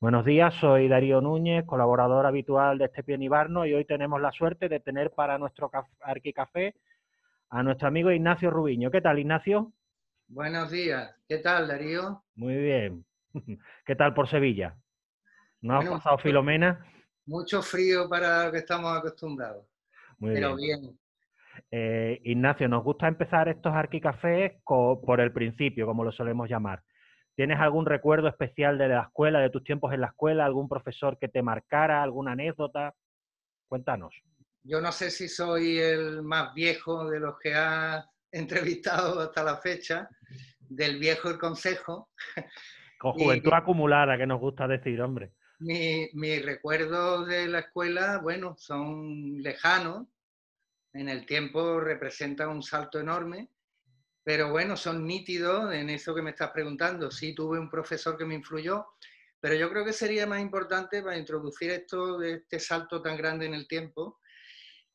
Buenos días, soy Darío Núñez, colaborador habitual de este Pienibarno y hoy tenemos la suerte de tener para nuestro Arquicafé a nuestro amigo Ignacio Rubiño. ¿Qué tal, Ignacio? Buenos días. ¿Qué tal, Darío? Muy bien. ¿Qué tal por Sevilla? ¿No ha pasado Filomena? Mucho frío para lo que estamos acostumbrados. Muy pero bien. Eh, Ignacio, nos gusta empezar estos arquicafés por el principio, como lo solemos llamar. ¿Tienes algún recuerdo especial de la escuela, de tus tiempos en la escuela, algún profesor que te marcara, alguna anécdota? Cuéntanos. Yo no sé si soy el más viejo de los que has entrevistado hasta la fecha, del viejo el consejo. Con juventud acumulada, que nos gusta decir, hombre. Mis recuerdos de la escuela, bueno, son lejanos. En el tiempo representan un salto enorme pero bueno, son nítidos en eso que me estás preguntando. Sí, tuve un profesor que me influyó, pero yo creo que sería más importante para introducir esto este salto tan grande en el tiempo,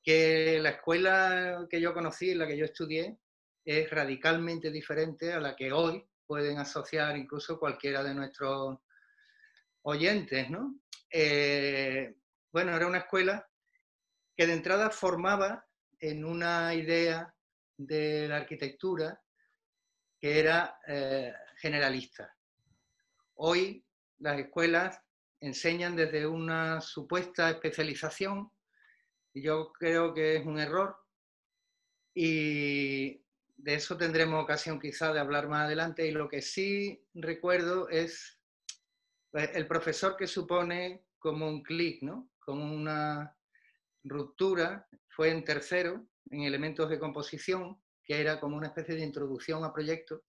que la escuela que yo conocí, la que yo estudié, es radicalmente diferente a la que hoy pueden asociar incluso cualquiera de nuestros oyentes, ¿no? Eh, bueno, era una escuela que de entrada formaba en una idea de la arquitectura que era eh, generalista. Hoy las escuelas enseñan desde una supuesta especialización, y yo creo que es un error, y de eso tendremos ocasión quizá de hablar más adelante, y lo que sí recuerdo es pues, el profesor que supone como un clic, ¿no? como una ruptura, fue en tercero, en elementos de composición, que era como una especie de introducción a proyectos,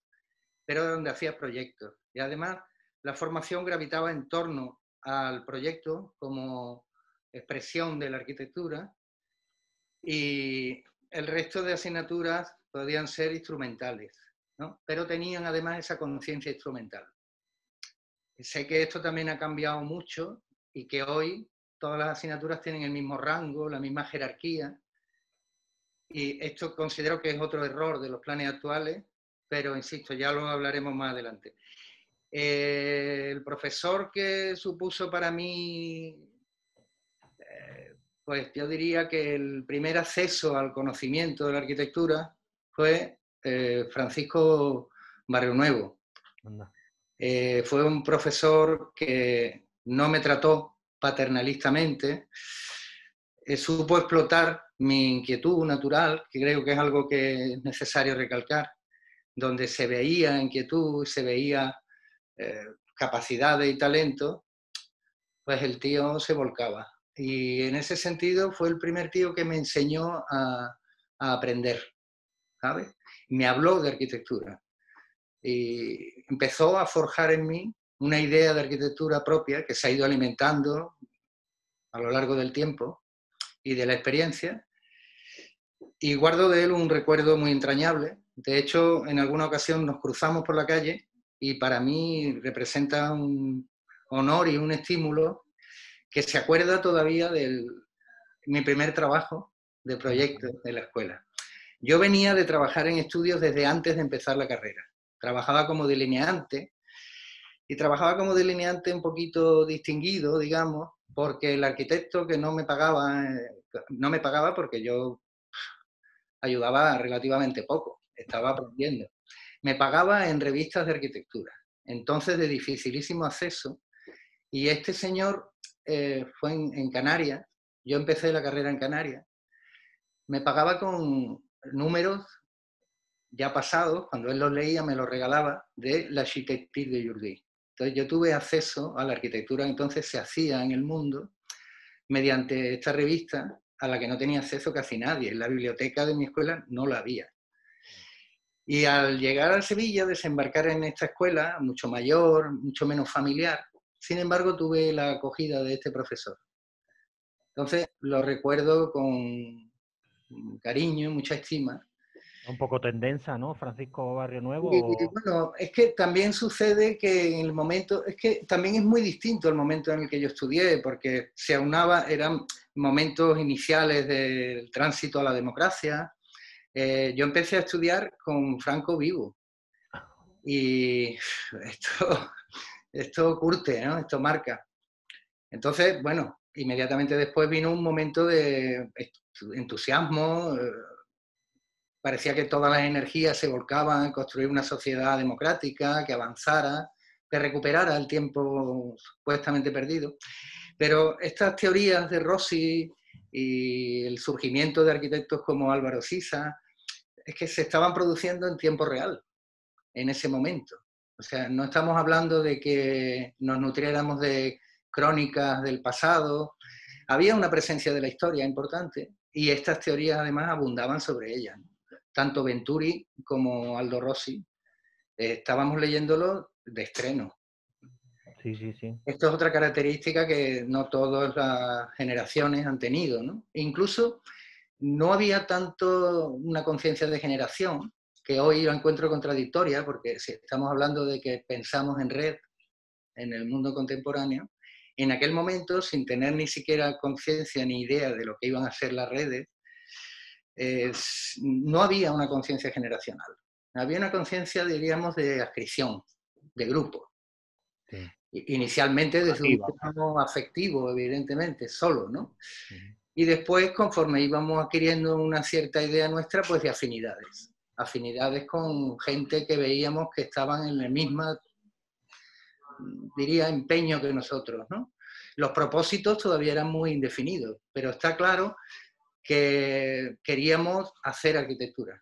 pero donde hacía proyectos. Y además la formación gravitaba en torno al proyecto como expresión de la arquitectura y el resto de asignaturas podían ser instrumentales, ¿no? pero tenían además esa conciencia instrumental. Sé que esto también ha cambiado mucho y que hoy todas las asignaturas tienen el mismo rango, la misma jerarquía, y esto considero que es otro error de los planes actuales, pero insisto, ya lo hablaremos más adelante. Eh, el profesor que supuso para mí, eh, pues yo diría que el primer acceso al conocimiento de la arquitectura fue eh, Francisco Barrio Nuevo. fue un profesor que no me trató paternalistamente, supo explotar mi inquietud natural, que creo que es algo que es necesario recalcar, donde se veía inquietud, se veía eh, capacidades y talento, pues el tío se volcaba. Y en ese sentido fue el primer tío que me enseñó a, aprender, ¿sabes? Me habló de arquitectura. Y empezó a forjar en mí una idea de arquitectura propia que se ha ido alimentando a lo largo del tiempo y de la experiencia. Y guardo de él un recuerdo muy entrañable. De hecho, en alguna ocasión nos cruzamos por la calle y para mí representa un honor y un estímulo que se acuerda todavía de mi primer trabajo de proyecto de la escuela. Yo venía de trabajar en estudios desde antes de empezar la carrera. Trabajaba como delineante y trabajaba como delineante un poquito distinguido, digamos, porque el arquitecto que no me pagaba, eh, no me pagaba porque yo ayudaba relativamente poco, estaba aprendiendo. Me pagaba en revistas de arquitectura, entonces de dificilísimo acceso, y este señor eh, fue en, Canarias, yo empecé la carrera en Canarias, me pagaba con números ya pasados, cuando él los leía me los regalaba, de la arquitectura de Jourdí. Entonces yo tuve acceso a la arquitectura que entonces se hacía en el mundo mediante esta revista a la que no tenía acceso casi nadie. En la biblioteca de mi escuela no la había. Y al llegar a Sevilla, desembarcar en esta escuela, mucho mayor, mucho menos familiar, sin embargo tuve la acogida de este profesor. Entonces lo recuerdo con cariño, mucha estima, un poco tendencia, ¿no? Francisco Barrio Nuevo. bueno, es que también sucede que en el momento, es que también es muy distinto el momento en el que yo estudié, porque se aunaba, eran momentos iniciales del tránsito a la democracia. Eh, yo empecé a estudiar con Franco vivo. Y esto esto curte, ¿no? Esto marca. Entonces, bueno, inmediatamente después vino un momento de entusiasmo, eh, parecía que todas las energías se volcaban en construir una sociedad democrática, que avanzara, que recuperara el tiempo supuestamente perdido. Pero estas teorías de Rossi y el surgimiento de arquitectos como Álvaro Sisa, es que se estaban produciendo en tiempo real, en ese momento. O sea, no estamos hablando de que nos nutriéramos de crónicas del pasado. Había una presencia de la historia importante y estas teorías además abundaban sobre ella. Tanto Venturi como Aldo Rossi eh, estábamos leyéndolo de estreno. Sí, sí, sí. Esto es otra característica que no todas las generaciones han tenido. ¿no? E incluso no había tanto una conciencia de generación, que hoy lo encuentro contradictoria, porque si estamos hablando de que pensamos en red en el mundo contemporáneo, en aquel momento, sin tener ni siquiera conciencia ni idea de lo que iban a ser las redes, no había una conciencia generacional. Había una conciencia, diríamos, de adscripción, de grupo. Inicialmente desde un plano afectivo, evidentemente, solo, ¿no? Y después, conforme íbamos adquiriendo una cierta idea nuestra, pues de afinidades. Afinidades con gente que veíamos que estaban en el mismo, diría, empeño que nosotros, ¿no? Los propósitos todavía eran muy indefinidos, pero está claro que queríamos hacer arquitectura.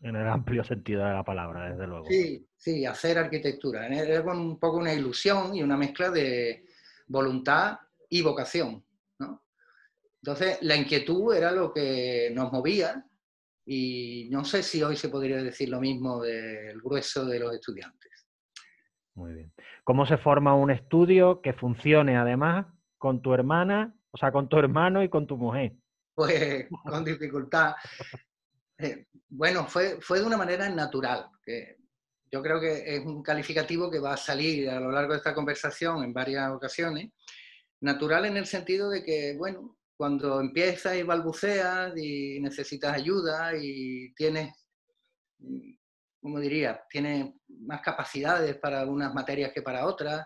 En el amplio sentido de la palabra, desde luego. Sí, sí, hacer arquitectura. Era un poco una ilusión y una mezcla de voluntad y vocación. ¿no? Entonces, la inquietud era lo que nos movía y no sé si hoy se podría decir lo mismo del grueso de los estudiantes. Muy bien. ¿Cómo se forma un estudio que funcione además con tu hermana, o sea, con tu hermano y con tu mujer? Pues con dificultad. Eh, bueno, fue, fue de una manera natural, que yo creo que es un calificativo que va a salir a lo largo de esta conversación en varias ocasiones. Natural en el sentido de que, bueno, cuando empiezas y balbuceas y necesitas ayuda y tienes, como diría, tienes más capacidades para algunas materias que para otras,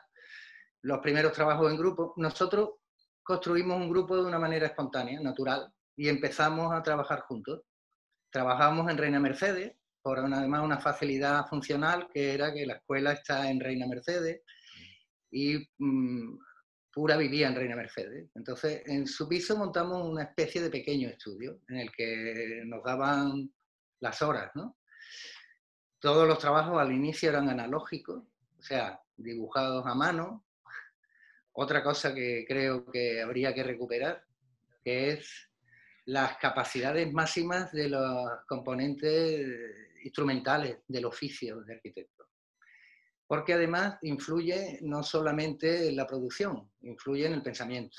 los primeros trabajos en grupo, nosotros construimos un grupo de una manera espontánea, natural, y empezamos a trabajar juntos. Trabajamos en Reina Mercedes, por además una facilidad funcional que era que la escuela está en Reina Mercedes y mm, Pura vivía en Reina Mercedes. Entonces, en su piso montamos una especie de pequeño estudio en el que nos daban las horas, ¿no? Todos los trabajos al inicio eran analógicos, o sea, dibujados a mano. Otra cosa que creo que habría que recuperar, que es las capacidades máximas de los componentes instrumentales del oficio de arquitecto porque además influye no solamente en la producción, influye en el pensamiento.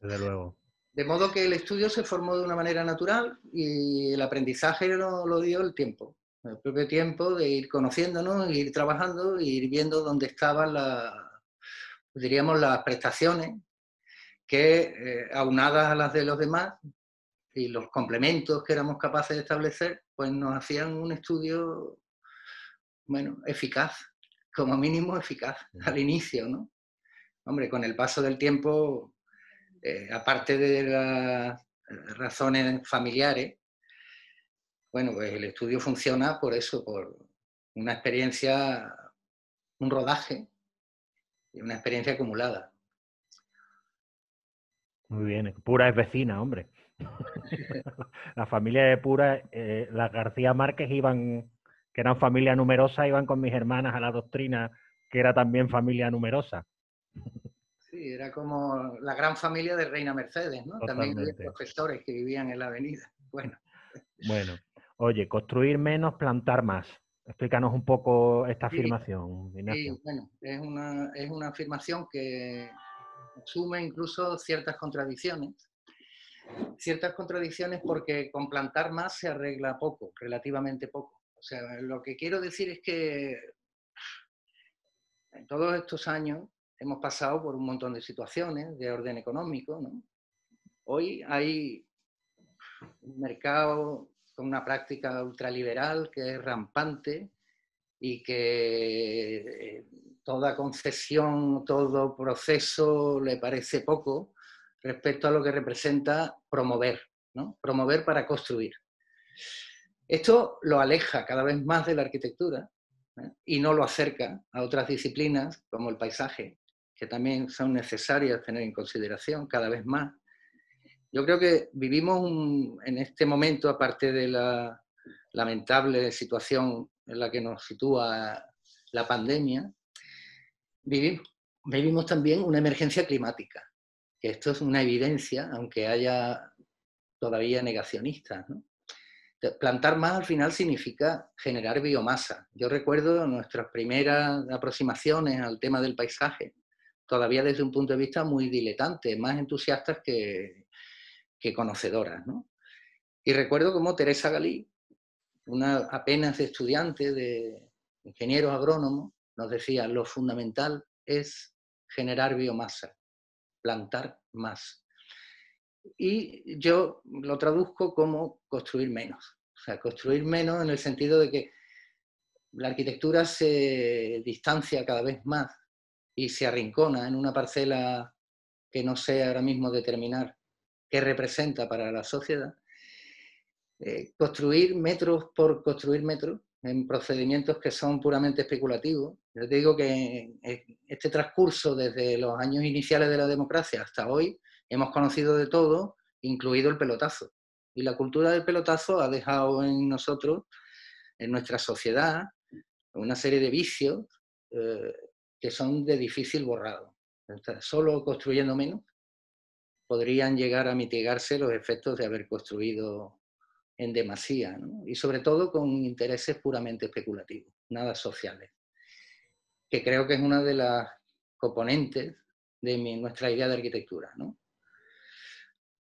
Desde luego. De modo que el estudio se formó de una manera natural y el aprendizaje lo, lo dio el tiempo, el propio tiempo de ir conociéndonos, ir trabajando, ir viendo dónde estaban las, diríamos, las prestaciones que, eh, aunadas a las de los demás y los complementos que éramos capaces de establecer, pues nos hacían un estudio bueno, eficaz, como mínimo eficaz al inicio, ¿no? Hombre, con el paso del tiempo, eh, aparte de las razones familiares, bueno, pues el estudio funciona por eso, por una experiencia, un rodaje una experiencia acumulada. Muy bien, Pura es vecina, hombre. la familia de Pura, eh, las García Márquez iban que eran familia numerosa, iban con mis hermanas a la doctrina, que era también familia numerosa. Sí, era como la gran familia de Reina Mercedes, ¿no? También había profesores que vivían en la avenida. Bueno. Bueno, oye, construir menos, plantar más. Explícanos un poco esta afirmación, Sí, bueno, es una, es una afirmación que asume incluso ciertas contradicciones. Ciertas contradicciones porque con plantar más se arregla poco, relativamente poco. O sea, lo que quiero decir es que en todos estos años hemos pasado por un montón de situaciones de orden económico. ¿no? Hoy hay un mercado con una práctica ultraliberal que es rampante y que eh, toda concesión, todo proceso le parece poco respecto a lo que representa promover, ¿no? promover para construir. Esto lo aleja cada vez más de la arquitectura ¿eh? y no lo acerca a otras disciplinas como el paisaje, que también son necesarias tener en consideración cada vez más. Yo creo que vivimos en este momento, aparte de la lamentable situación en la que nos sitúa la pandemia, vivimos, vivimos también una emergencia climática, esto es una evidencia, aunque haya todavía negacionistas. Plantar más al final significa generar biomasa. Yo recuerdo nuestras primeras aproximaciones al tema del paisaje, todavía desde un punto de vista muy diletante, más entusiastas que, que conocedoras. Y recuerdo como Teresa Galí, una apenas estudiante de ingenieros agrónomos, nos decía, lo fundamental es generar biomasa, plantar más. Y yo lo traduzco como construir menos. O sea, construir menos en el sentido de que la arquitectura se distancia cada vez más y se arrincona en una parcela que no sé ahora mismo determinar qué representa para la sociedad. Eh, construir metros por construir metros en procedimientos que son puramente especulativos. Yo te digo que este transcurso desde los años iniciales de la democracia hasta hoy hemos conocido de todo, incluido el pelotazo. Y la cultura del pelotazo ha dejado en nosotros, en nuestra sociedad, una serie de vicios eh, que son de difícil borrado. solo construyendo menos podrían llegar a mitigarse los efectos de haber construido en demasía, y sobre todo con intereses puramente especulativos, nada sociales, que creo que es una de las componentes de nuestra idea de arquitectura.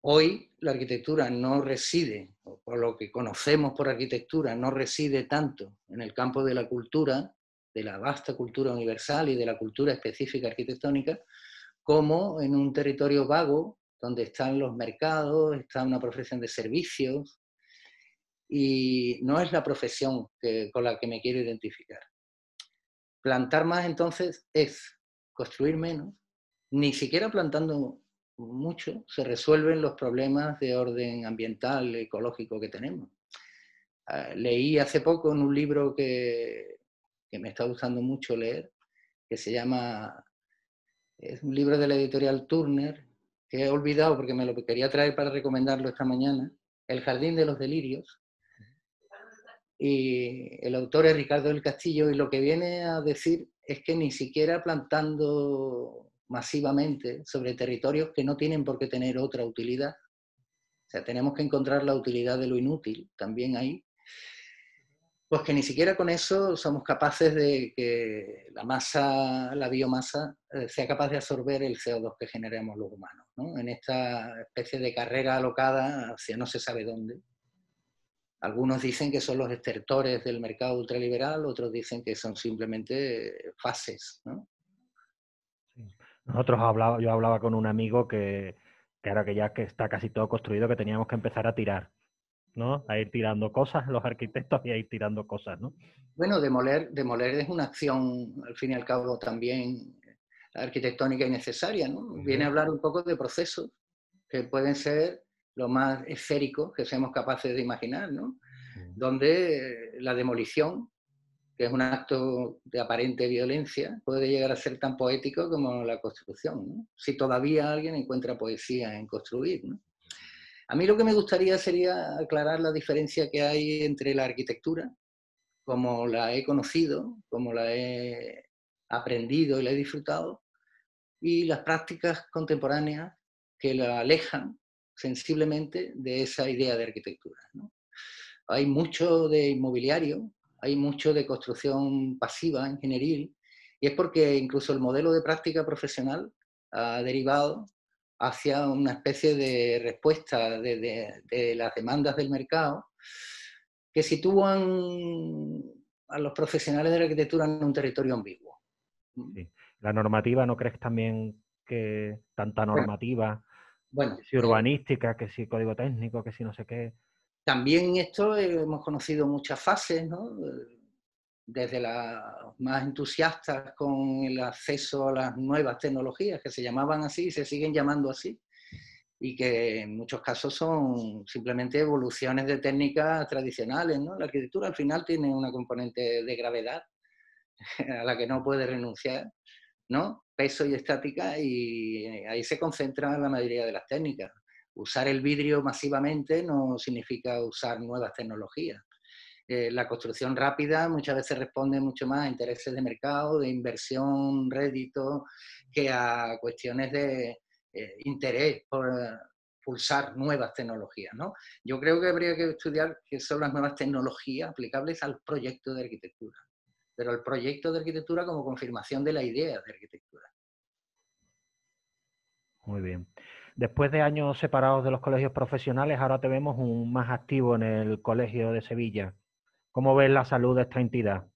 Hoy la arquitectura no reside, o por lo que conocemos por arquitectura, no reside tanto en el campo de la cultura, de la vasta cultura universal y de la cultura específica arquitectónica, como en un territorio vago donde están los mercados, está una profesión de servicios, y no es la profesión con la que me quiero identificar. Plantar más entonces es construir menos, ni siquiera plantando mucho se resuelven los problemas de orden ambiental, ecológico que tenemos. Ah, leí hace poco en un libro que, que me está gustando mucho leer, que se llama, es un libro de la editorial Turner, que he olvidado porque me lo quería traer para recomendarlo esta mañana, El Jardín de los Delirios, y el autor es Ricardo del Castillo y lo que viene a decir es que ni siquiera plantando masivamente sobre territorios que no tienen por qué tener otra utilidad, o sea, tenemos que encontrar la utilidad de lo inútil también ahí, pues que ni siquiera con eso somos capaces de que la masa, la biomasa, eh, sea capaz de absorber el CO2 que generamos los humanos, ¿no? en esta especie de carrera alocada hacia no se sabe dónde. Algunos dicen que son los estertores del mercado ultraliberal, otros dicen que son simplemente fases. Nosotros hablaba, yo hablaba con un amigo que, que ahora que ya que está casi todo construido, que teníamos que empezar a tirar, ¿no? A ir tirando cosas, los arquitectos, y a ir tirando cosas, ¿no? Bueno, demoler, demoler es una acción, al fin y al cabo, también arquitectónica y necesaria, ¿no? Viene a hablar un poco de procesos que pueden ser lo más esférico que seamos capaces de imaginar, ¿no? Donde la demolición, que es un acto de aparente violencia, puede llegar a ser tan poético como la construcción, ¿no? Si todavía alguien encuentra poesía en construir, ¿no? A mí lo que me gustaría sería aclarar la diferencia que hay entre la arquitectura, como la he conocido, como la he aprendido y la he disfrutado, y las prácticas contemporáneas que la alejan sensiblemente de esa idea de arquitectura. Hay mucho de inmobiliario, hay mucho de construcción pasiva, ingenieril, y es porque incluso el modelo de práctica profesional ha derivado hacia una especie de respuesta de, las demandas del mercado que sitúan a los profesionales de la arquitectura en un territorio ambiguo. La normativa, ¿no crees también que tanta normativa bueno, que si urbanística, que si código técnico, que si no sé qué. También esto hemos conocido muchas fases, ¿no? Desde las más entusiastas con el acceso a las nuevas tecnologías, que se llamaban así y se siguen llamando así, y que en muchos casos son simplemente evoluciones de técnicas tradicionales. ¿no? La arquitectura al final tiene una componente de gravedad a la que no puede renunciar, ¿no? peso y estática, y ahí se concentra la mayoría de las técnicas. Usar el vidrio masivamente no significa usar nuevas tecnologías. Eh, la construcción rápida muchas veces responde mucho más a intereses de mercado, de inversión, rédito, que a cuestiones de eh, interés por eh, pulsar nuevas tecnologías. ¿no? Yo creo que habría que estudiar qué son las nuevas tecnologías aplicables al proyecto de arquitectura, pero al proyecto de arquitectura como confirmación de la idea de arquitectura. Muy bien. Después de años separados de los colegios profesionales, ahora te vemos un más activo en el Colegio de Sevilla. ¿Cómo ves la salud de esta entidad?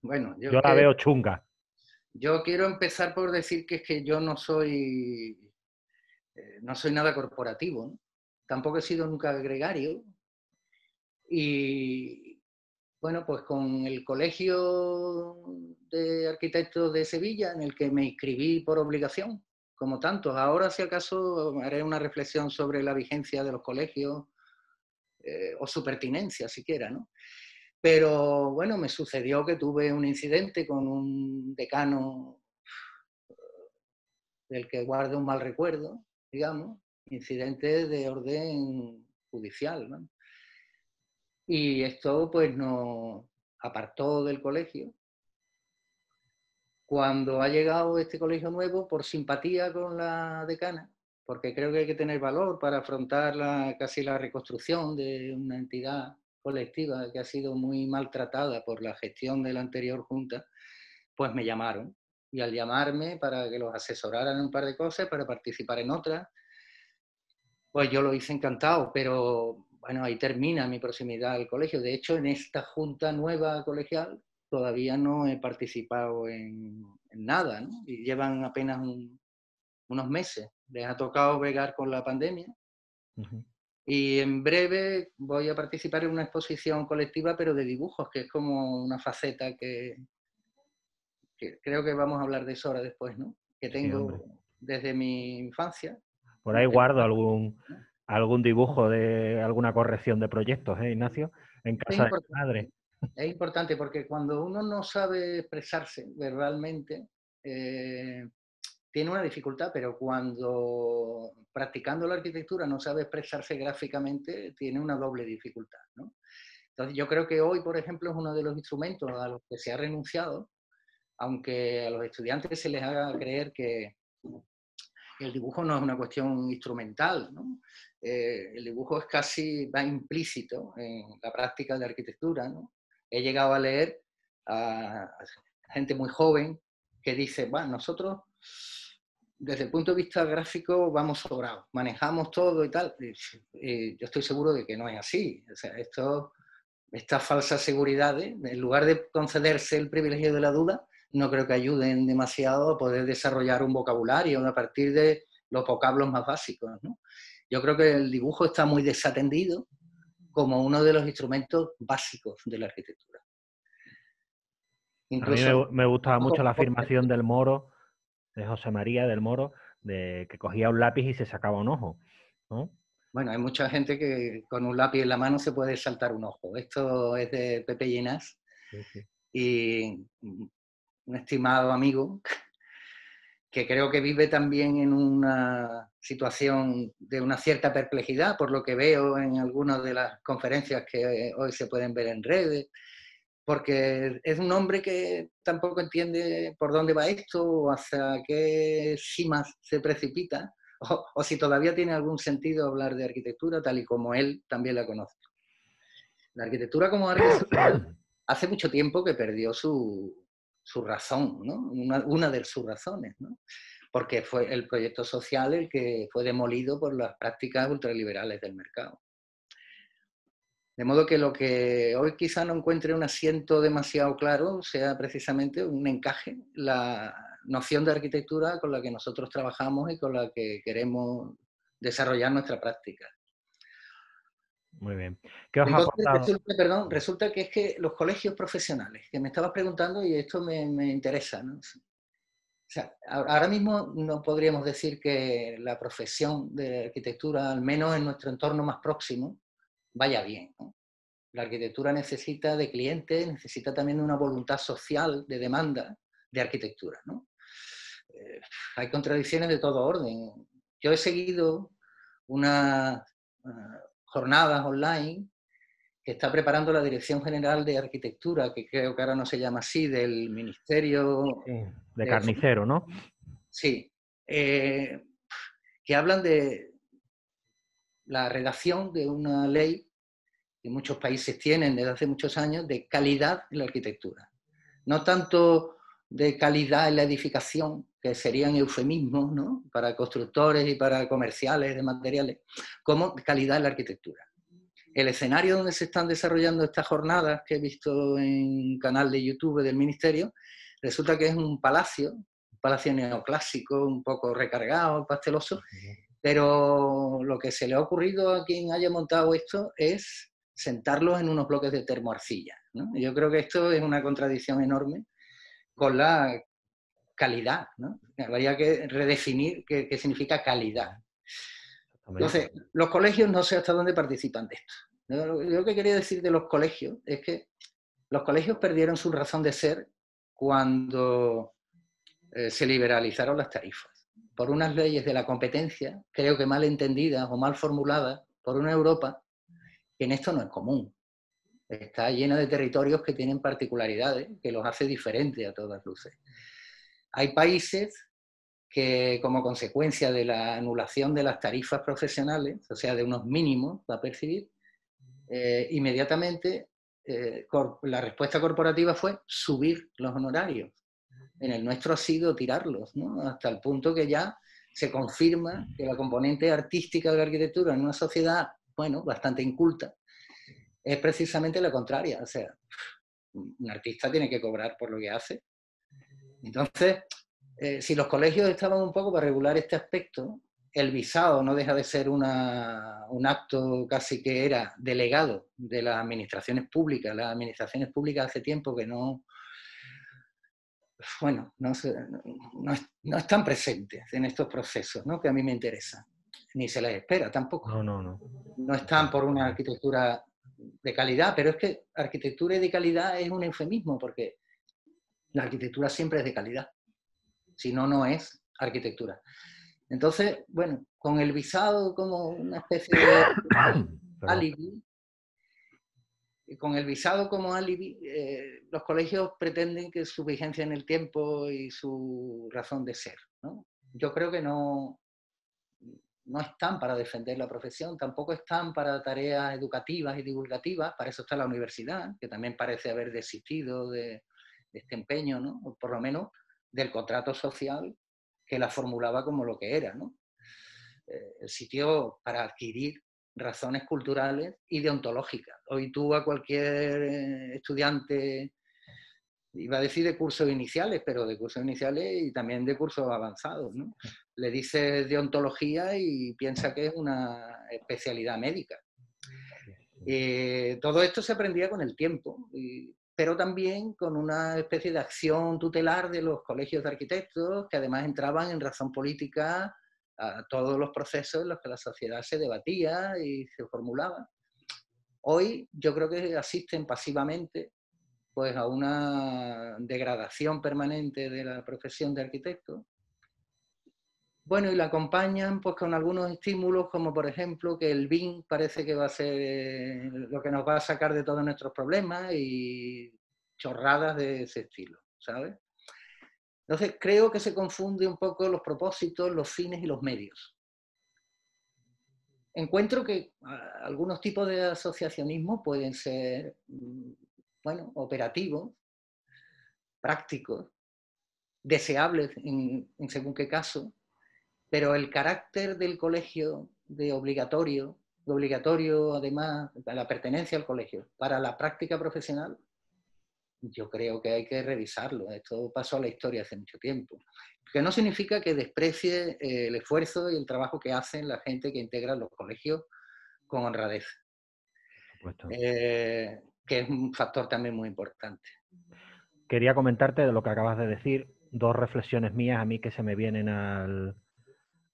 Bueno, yo, la veo chunga. Yo quiero empezar por decir que es que yo no soy, eh, no soy nada corporativo, tampoco he sido nunca gregario. Y bueno, pues con el Colegio de Arquitectos de Sevilla, en el que me inscribí por obligación, como tantos. Ahora, si acaso, haré una reflexión sobre la vigencia de los colegios eh, o su pertinencia, siquiera, ¿no? Pero bueno, me sucedió que tuve un incidente con un decano del que guardo un mal recuerdo, digamos, incidente de orden judicial. Y esto pues nos apartó del colegio. Cuando ha llegado este colegio nuevo, por simpatía con la decana, porque creo que hay que tener valor para afrontar la, casi la reconstrucción de una entidad colectiva que ha sido muy maltratada por la gestión de la anterior junta, pues me llamaron. Y al llamarme para que los asesoraran en un par de cosas, para participar en otras, pues yo lo hice encantado, pero bueno, ahí termina mi proximidad al colegio. De hecho, en esta junta nueva colegial todavía no he participado en, nada, ¿no? Y llevan apenas unos meses. Les ha tocado bregar con la pandemia. Y en breve voy a participar en una exposición colectiva, pero de dibujos, que es como una faceta que, creo que vamos a hablar de eso ahora después, ¿no? Que tengo desde mi infancia. Por ahí guardo algún, algún dibujo de alguna corrección de proyectos, ¿eh, Ignacio? En casa de mi madre. Es importante porque cuando uno no sabe expresarse verbalmente, eh, tiene una dificultad, pero cuando practicando la arquitectura no sabe expresarse gráficamente, tiene una doble dificultad. ¿no? Entonces yo creo que hoy, por ejemplo, es uno de los instrumentos a los que se ha renunciado, aunque a los estudiantes se les haga creer que el dibujo no es una cuestión instrumental, ¿no? Eh, el dibujo es casi, va implícito en la práctica de arquitectura. ¿no? He llegado a leer a gente muy joven que dice, bueno, nosotros desde el punto de vista gráfico vamos sobrados, manejamos todo y tal. yo estoy seguro de que no es así. O sea, esto, estas falsas seguridades, en lugar de concederse el privilegio de la duda, no creo que ayuden demasiado a poder desarrollar un vocabulario a partir de los vocablos más básicos. Yo creo que el dibujo está muy desatendido como uno de los instrumentos básicos de la arquitectura. a mí me, gustaba mucho la afirmación del Moro de José María del Moro, de que cogía un lápiz y se sacaba un ojo. Bueno, hay mucha gente que con un lápiz en la mano se puede saltar un ojo. Esto es de Pepe Llenas y un estimado amigo que creo que vive también en una situación de una cierta perplejidad, por lo que veo en algunas de las conferencias que hoy se pueden ver en redes, porque es un hombre que tampoco entiende por dónde va esto o hacia qué cimas se precipita, o, si todavía tiene algún sentido hablar de arquitectura tal y como él también la conoce. La arquitectura como arquitectura hace mucho tiempo que perdió su, razón, una, de sus razones, porque fue el proyecto social el que fue demolido por las prácticas ultraliberales del mercado. De modo que lo que hoy quizá no encuentre un asiento demasiado claro sea precisamente un encaje, la noción de arquitectura con la que nosotros trabajamos y con la que queremos desarrollar nuestra práctica. Muy bien. ¿Qué os ha resulta, perdón, resulta que es que los colegios profesionales, que me estabas preguntando y esto me, interesa, ¿no? O sea, ahora mismo no podríamos decir que la profesión de arquitectura, al menos en nuestro entorno más próximo, vaya bien. La arquitectura necesita de clientes, necesita también de una voluntad social de demanda de arquitectura. ¿no? Eh, hay contradicciones de todo orden. Yo he seguido una uh, jornadas online que está preparando la Dirección General de Arquitectura, que creo que ahora no se llama así, del Ministerio... de, Carnicero, ¿no? Sí. Eh, que hablan de la redacción de una ley que muchos países tienen desde hace muchos años de calidad en la arquitectura. No tanto de calidad en la edificación, que serían eufemismos ¿no? para constructores y para comerciales de materiales, como calidad en la arquitectura. El escenario donde se están desarrollando estas jornadas que he visto en canal de YouTube del Ministerio, resulta que es un palacio, un palacio neoclásico, un poco recargado, pasteloso, pero lo que se le ha ocurrido a quien haya montado esto es sentarlos en unos bloques de termoarcilla. ¿no? Yo creo que esto es una contradicción enorme con la calidad. ¿no? Habría que redefinir qué, significa calidad. Entonces, los colegios no sé hasta dónde participan de esto. Yo lo que quería decir de los colegios es que los colegios perdieron su razón de ser cuando eh, se liberalizaron las tarifas. Por unas leyes de la competencia, creo que mal entendidas o mal formuladas, por una Europa que en esto no es común está llena de territorios que tienen particularidades que los hace diferentes a todas luces. Hay países que como consecuencia de la anulación de las tarifas profesionales, o sea, de unos mínimos para percibir, eh, inmediatamente eh, la respuesta corporativa fue subir los honorarios. En el nuestro ha sido tirarlos, hasta el punto que ya se confirma que la componente artística de la arquitectura en una sociedad, bueno, bastante inculta, es precisamente la contraria. O sea, un artista tiene que cobrar por lo que hace. Entonces, eh, si los colegios estaban un poco para regular este aspecto, el visado no deja de ser un acto casi que era delegado de las administraciones públicas. Las administraciones públicas hace tiempo que no, bueno, no, no, están presentes en estos procesos, ¿no? que a mí me interesan. Ni se les espera tampoco. No, no, no. No están por una arquitectura de calidad, pero es que arquitectura de calidad es un eufemismo porque la arquitectura siempre es de calidad. Si no, no es arquitectura. Entonces, bueno, con el visado como una especie de alibi, con el visado como alibi, eh, los colegios pretenden que su vigencia en el tiempo y su razón de ser. Yo creo que no, no están para defender la profesión, tampoco están para tareas educativas y divulgativas, para eso está la universidad, que también parece haber desistido de, este empeño, ¿no? por lo menos del contrato social que la formulaba como lo que era. ¿no? Eh, el sitio para adquirir razones culturales y deontológicas. Hoy tú a cualquier eh, estudiante iba a decir de cursos iniciales, pero de cursos iniciales y también de cursos avanzados. ¿no? Le dice deontología y piensa que es una especialidad médica. Eh, todo esto se aprendía con el tiempo, pero también con una especie de acción tutelar de los colegios de arquitectos, que además entraban en razón política a todos los procesos en los que la sociedad se debatía y se formulaba. Hoy yo creo que asisten pasivamente pues a una degradación permanente de la profesión de arquitecto. Bueno, y la acompañan pues con algunos estímulos, como por ejemplo que el BIM parece que va a ser lo que nos va a sacar de todos nuestros problemas y chorradas de ese estilo, ¿sabes? Entonces creo que se confunde un poco los propósitos, los fines y los medios. Encuentro que ah, algunos tipos de asociacionismo pueden ser mm, bueno, operativos, prácticos, deseables en, según qué caso, pero el carácter del colegio de obligatorio, de obligatorio además, la pertenencia al colegio, para la práctica profesional, yo creo que hay que revisarlo. Esto pasó a la historia hace mucho tiempo. Que no significa que desprecie eh, el esfuerzo y el trabajo que hacen la gente que integra los colegios con honradez. eh, que es un factor también muy importante. Quería comentarte de lo que acabas de decir, dos reflexiones mías a mí que se me vienen al,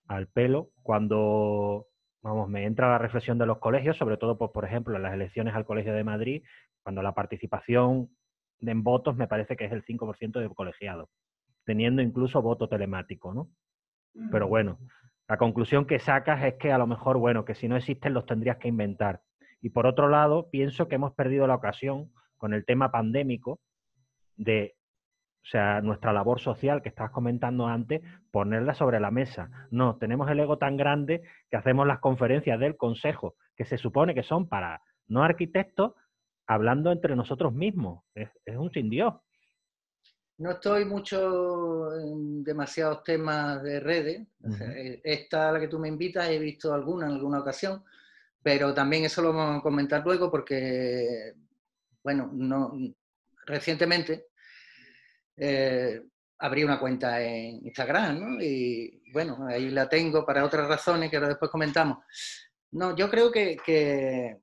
al pelo cuando vamos, me entra la reflexión de los colegios, sobre todo, por, por ejemplo, en las elecciones al Colegio de Madrid, cuando la participación en votos me parece que es el 5% de colegiados, teniendo incluso voto telemático, ¿no? Pero bueno, la conclusión que sacas es que a lo mejor, bueno, que si no existen los tendrías que inventar. Y por otro lado, pienso que hemos perdido la ocasión con el tema pandémico de o sea, nuestra labor social que estabas comentando antes, ponerla sobre la mesa. No, tenemos el ego tan grande que hacemos las conferencias del consejo, que se supone que son para no arquitectos, hablando entre nosotros mismos. Es, un sin Dios. No estoy mucho en demasiados temas de redes. Eh, esta, la que tú me invitas, he visto alguna en alguna ocasión, pero también eso lo vamos a comentar luego porque, bueno, no, recientemente eh, abrí una cuenta en Instagram, ¿no? Y bueno, ahí la tengo para otras razones que ahora después comentamos. No, yo creo que,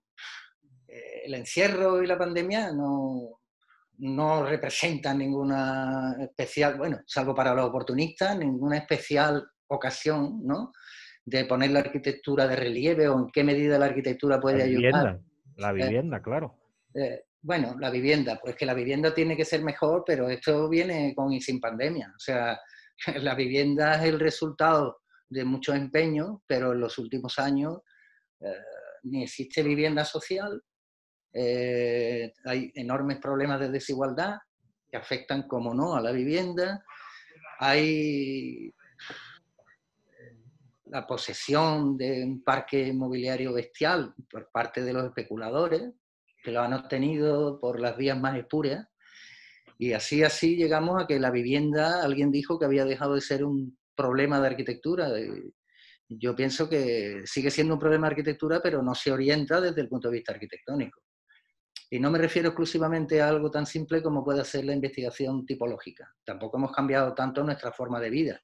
el encierro y la pandemia no, no representan ninguna especial, bueno, salvo para los oportunistas, ninguna especial ocasión, ¿no? De poner la arquitectura de relieve o en qué medida la arquitectura puede la ayudar. La eh, vivienda, claro. Bueno, la vivienda, pues que la vivienda tiene que ser mejor, pero esto viene con y sin pandemia. O sea, la vivienda es el resultado de mucho empeño, pero en los últimos años eh, ni existe vivienda social, eh, hay enormes problemas de desigualdad que afectan, como no, a la vivienda, hay la posesión de un parque inmobiliario bestial por parte de los especuladores, que lo han obtenido por las vías más espurias. Y así, así llegamos a que la vivienda, alguien dijo que había dejado de ser un problema de arquitectura. Yo pienso que sigue siendo un problema de arquitectura, pero no se orienta desde el punto de vista arquitectónico. Y no me refiero exclusivamente a algo tan simple como puede ser la investigación tipológica. Tampoco hemos cambiado tanto nuestra forma de vida.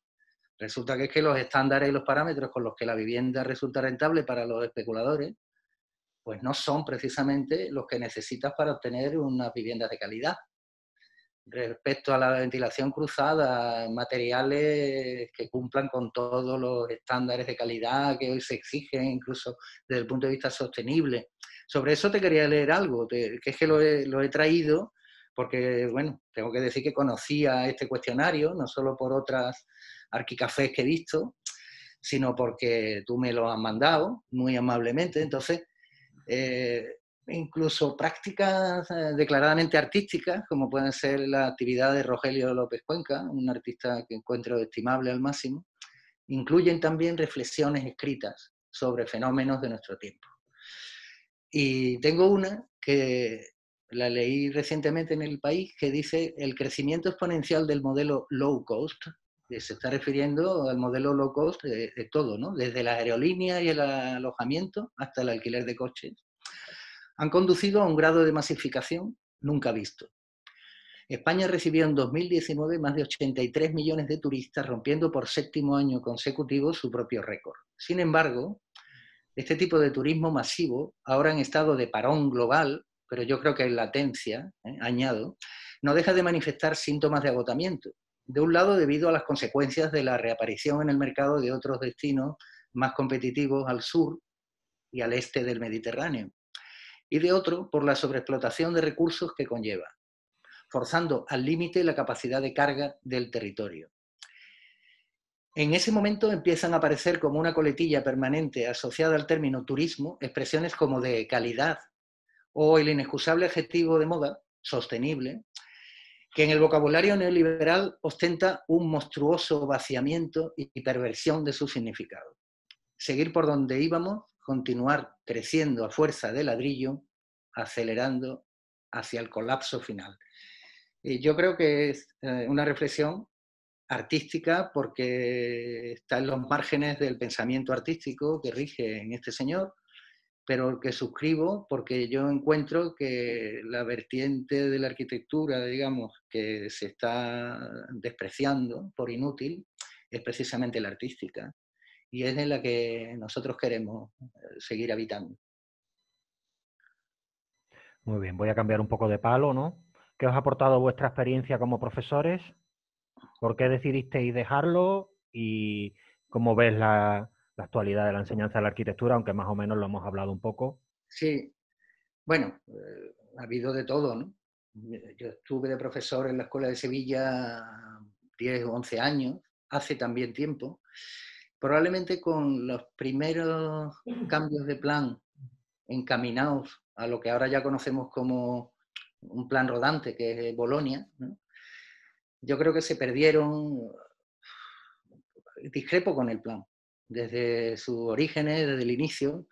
Resulta que los estándares y los parámetros con los que la vivienda resulta rentable para los especuladores pues no son precisamente los que necesitas para obtener una vivienda de calidad. Respecto a la ventilación cruzada, materiales que cumplan con todos los estándares de calidad que hoy se exigen, incluso desde el punto de vista sostenible. Sobre eso te quería leer algo, que es que lo he, traído porque, bueno, tengo que decir que conocía este cuestionario, no solo por otras arquicafés que he visto, sino porque tú me lo has mandado muy amablemente. Entonces, eh, incluso prácticas eh, declaradamente artísticas, como pueden ser la actividad de Rogelio López Cuenca, un artista que encuentro estimable al máximo, incluyen también reflexiones escritas sobre fenómenos de nuestro tiempo. Y tengo una que la leí recientemente en el país, que dice el crecimiento exponencial del modelo low cost, que se está refiriendo al modelo low cost de, todo, ¿no? desde la aerolínea y el alojamiento hasta el alquiler de coches, han conducido a un grado de masificación nunca visto. España recibió en 2019 más de 83 millones de turistas, rompiendo por séptimo año consecutivo su propio récord. Sin embargo, este tipo de turismo masivo, ahora en estado de parón global, pero yo creo que en latencia, ¿eh? añado, no deja de manifestar síntomas de agotamiento, de un lado, debido a las consecuencias de la reaparición en el mercado de otros destinos más competitivos al sur y al este del Mediterráneo, y de otro, por la sobreexplotación de recursos que conlleva, forzando al límite la capacidad de carga del territorio. En ese momento empiezan a aparecer como una coletilla permanente asociada al término turismo expresiones como de calidad o el inexcusable adjetivo de moda, sostenible, que en el vocabulario neoliberal ostenta un monstruoso vaciamiento y perversión de su significado. Seguir por donde íbamos, continuar creciendo a fuerza de ladrillo, acelerando hacia el colapso final. Y yo creo que es eh, una reflexión artística porque está en los márgenes del pensamiento artístico que rige en este señor pero que suscribo porque yo encuentro que la vertiente de la arquitectura, digamos, que se está despreciando por inútil, es precisamente la artística y es en la que nosotros queremos eh, seguir habitando. Muy bien, voy a cambiar un poco de palo, ¿no? ¿Qué os ha aportado vuestra experiencia como profesores? ¿Por qué decidisteis dejarlo? ¿Y cómo ves la, actualidad de la enseñanza de la arquitectura, aunque más o menos lo hemos hablado un poco? Sí, bueno, eh, ha habido de todo, ¿no? Yo estuve de profesor en la Escuela de Sevilla 10 o 11 años, hace también tiempo, probablemente con los primeros cambios de plan encaminados a lo que ahora ya conocemos como un plan rodante, que es Bolonia, yo creo que se perdieron, discrepo con el plan, desde sus orígenes, desde el inicio,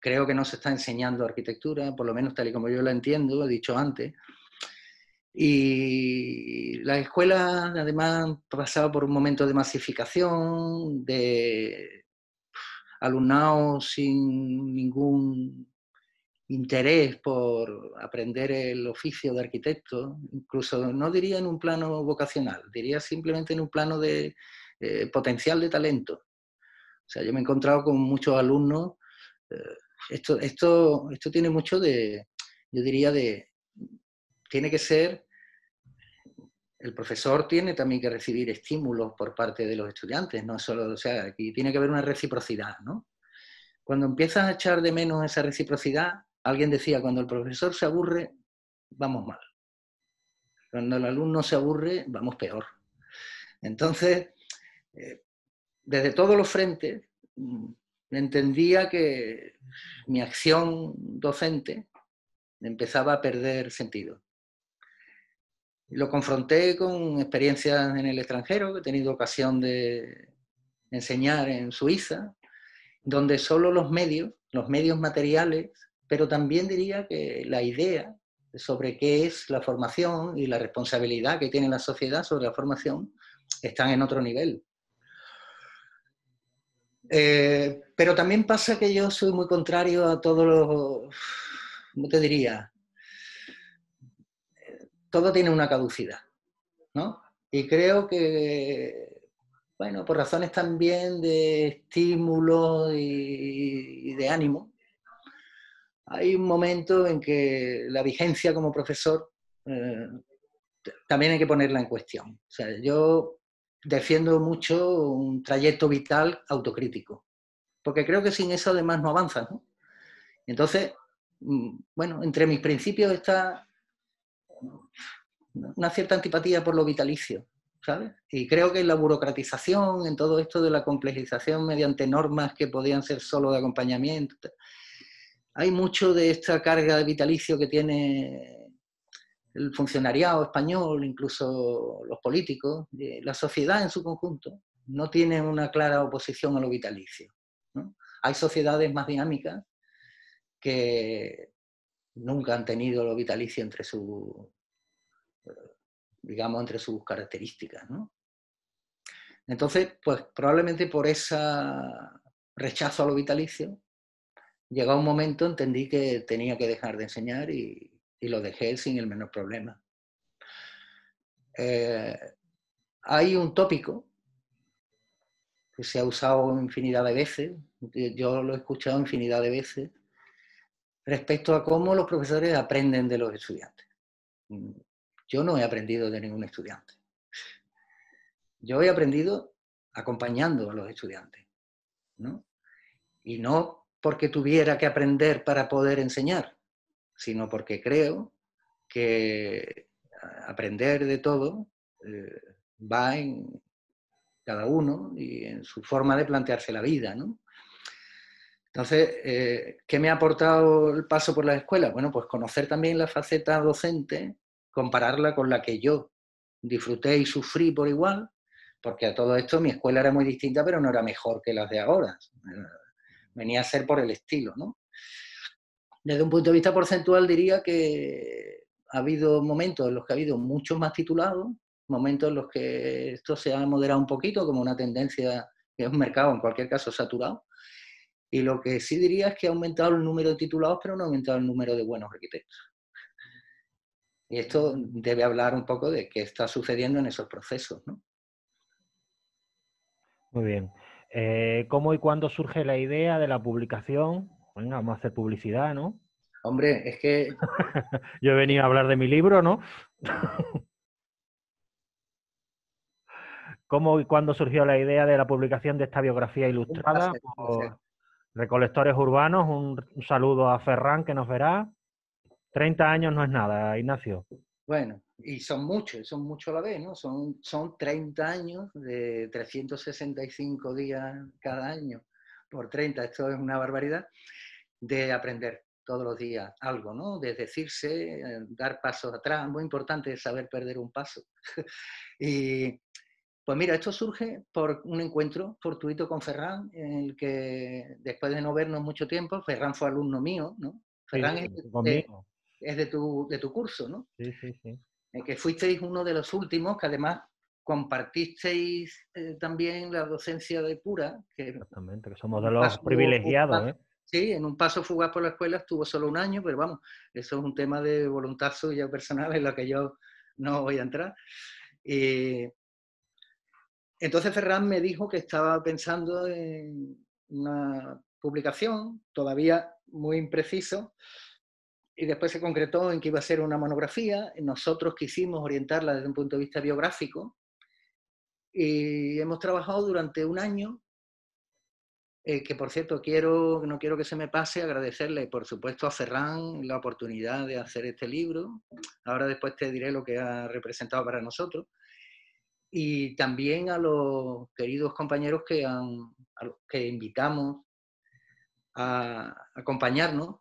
creo que no se está enseñando arquitectura, por lo menos tal y como yo la entiendo, he dicho antes, y las escuelas además han pasado por un momento de masificación, de alumnado sin ningún interés por aprender el oficio de arquitecto, incluso no diría en un plano vocacional, diría simplemente en un plano de eh, potencial de talento. O sea, yo me he encontrado con muchos alumnos, eh, esto, esto, esto tiene mucho de, yo diría, de, tiene que ser, el profesor tiene también que recibir estímulos por parte de los estudiantes, no solo, o sea, aquí tiene que haber una reciprocidad, ¿no? Cuando empiezas a echar de menos esa reciprocidad, Alguien decía, cuando el profesor se aburre, vamos mal. Cuando el alumno se aburre, vamos peor. Entonces, eh, desde todos los frentes, mm, entendía que mi acción docente empezaba a perder sentido. Lo confronté con experiencias en el extranjero, he tenido ocasión de enseñar en Suiza, donde solo los medios, los medios materiales, pero también diría que la idea sobre qué es la formación y la responsabilidad que tiene la sociedad sobre la formación están en otro nivel. Eh, pero también pasa que yo soy muy contrario a todos los, ¿cómo te diría? Todo tiene una caducidad, ¿no? Y creo que, bueno, por razones también de estímulo y de ánimo, hay un momento en que la vigencia como profesor eh, también hay que ponerla en cuestión. O sea, yo defiendo mucho un trayecto vital autocrítico, porque creo que sin eso además no avanza. ¿no? Entonces, mm, bueno, entre mis principios está una cierta antipatía por lo vitalicio, ¿sabes? Y creo que en la burocratización, en todo esto de la complejización mediante normas que podían ser solo de acompañamiento, hay mucho de esta carga de vitalicio que tiene el funcionariado español, incluso los políticos, la sociedad en su conjunto, no tiene una clara oposición a lo vitalicio. Hay sociedades más dinámicas que nunca han tenido lo vitalicio entre sus, digamos, entre sus características. Entonces, pues probablemente por ese rechazo a lo vitalicio, llegado un momento entendí que tenía que dejar de enseñar y, lo dejé sin el menor problema. Eh, hay un tópico que se ha usado infinidad de veces, yo lo he escuchado infinidad de veces, respecto a cómo los profesores aprenden de los estudiantes. Yo no he aprendido de ningún estudiante. Yo he aprendido acompañando a los estudiantes, ¿no? Y no porque tuviera que aprender para poder enseñar, sino porque creo que aprender de todo eh, va en cada uno y en su forma de plantearse la vida. ¿no? Entonces, eh, ¿qué me ha aportado el paso por la escuela? Bueno, pues conocer también la faceta docente, compararla con la que yo disfruté y sufrí por igual, porque a todo esto mi escuela era muy distinta, pero no era mejor que las de ahora venía a ser por el estilo, ¿no? Desde un punto de vista porcentual diría que ha habido momentos en los que ha habido muchos más titulados, momentos en los que esto se ha moderado un poquito, como una tendencia que es un mercado en cualquier caso saturado. Y lo que sí diría es que ha aumentado el número de titulados, pero no ha aumentado el número de buenos arquitectos. Y esto debe hablar un poco de qué está sucediendo en esos procesos. ¿no? Muy bien. Eh, ¿Cómo y cuándo surge la idea de la publicación? Venga, vamos a hacer publicidad, ¿no? Hombre, es que... Yo he venido a hablar de mi libro, ¿no? ¿Cómo y cuándo surgió la idea de la publicación de esta biografía ilustrada por Recolectores Urbanos? Un, saludo a Ferran que nos verá. 30 años no es nada, Ignacio. Bueno, y son muchos, son muchos a la vez, ¿no? Son, son 30 años de 365 días cada año por 30, esto es una barbaridad, de aprender todos los días algo, ¿no? De decirse, eh, dar pasos atrás, muy importante es saber perder un paso. y pues mira, esto surge por un encuentro fortuito con Ferran, en el que después de no vernos mucho tiempo, Ferran fue alumno mío, ¿no? Ferran es, de, tu, de tu curso, ¿no? Sí, sí, sí. Que fuisteis uno de los últimos que además compartisteis eh, también la docencia de pura. Que Exactamente, que somos de los privilegiados, ¿eh? Sí, en un paso fugaz por la escuela estuvo solo un año, pero vamos, eso es un tema de voluntad suya personal en la que yo no voy a entrar. Y, entonces Ferran me dijo que estaba pensando en una publicación, todavía muy impreciso, y después se concretó en que iba a ser una monografía. Nosotros quisimos orientarla desde un punto de vista biográfico y hemos trabajado durante un año, eh, que por cierto quiero, no quiero que se me pase agradecerle, por supuesto, a Ferran la oportunidad de hacer este libro. Ahora después te diré lo que ha representado para nosotros y también a los queridos compañeros que, han, que invitamos a acompañarnos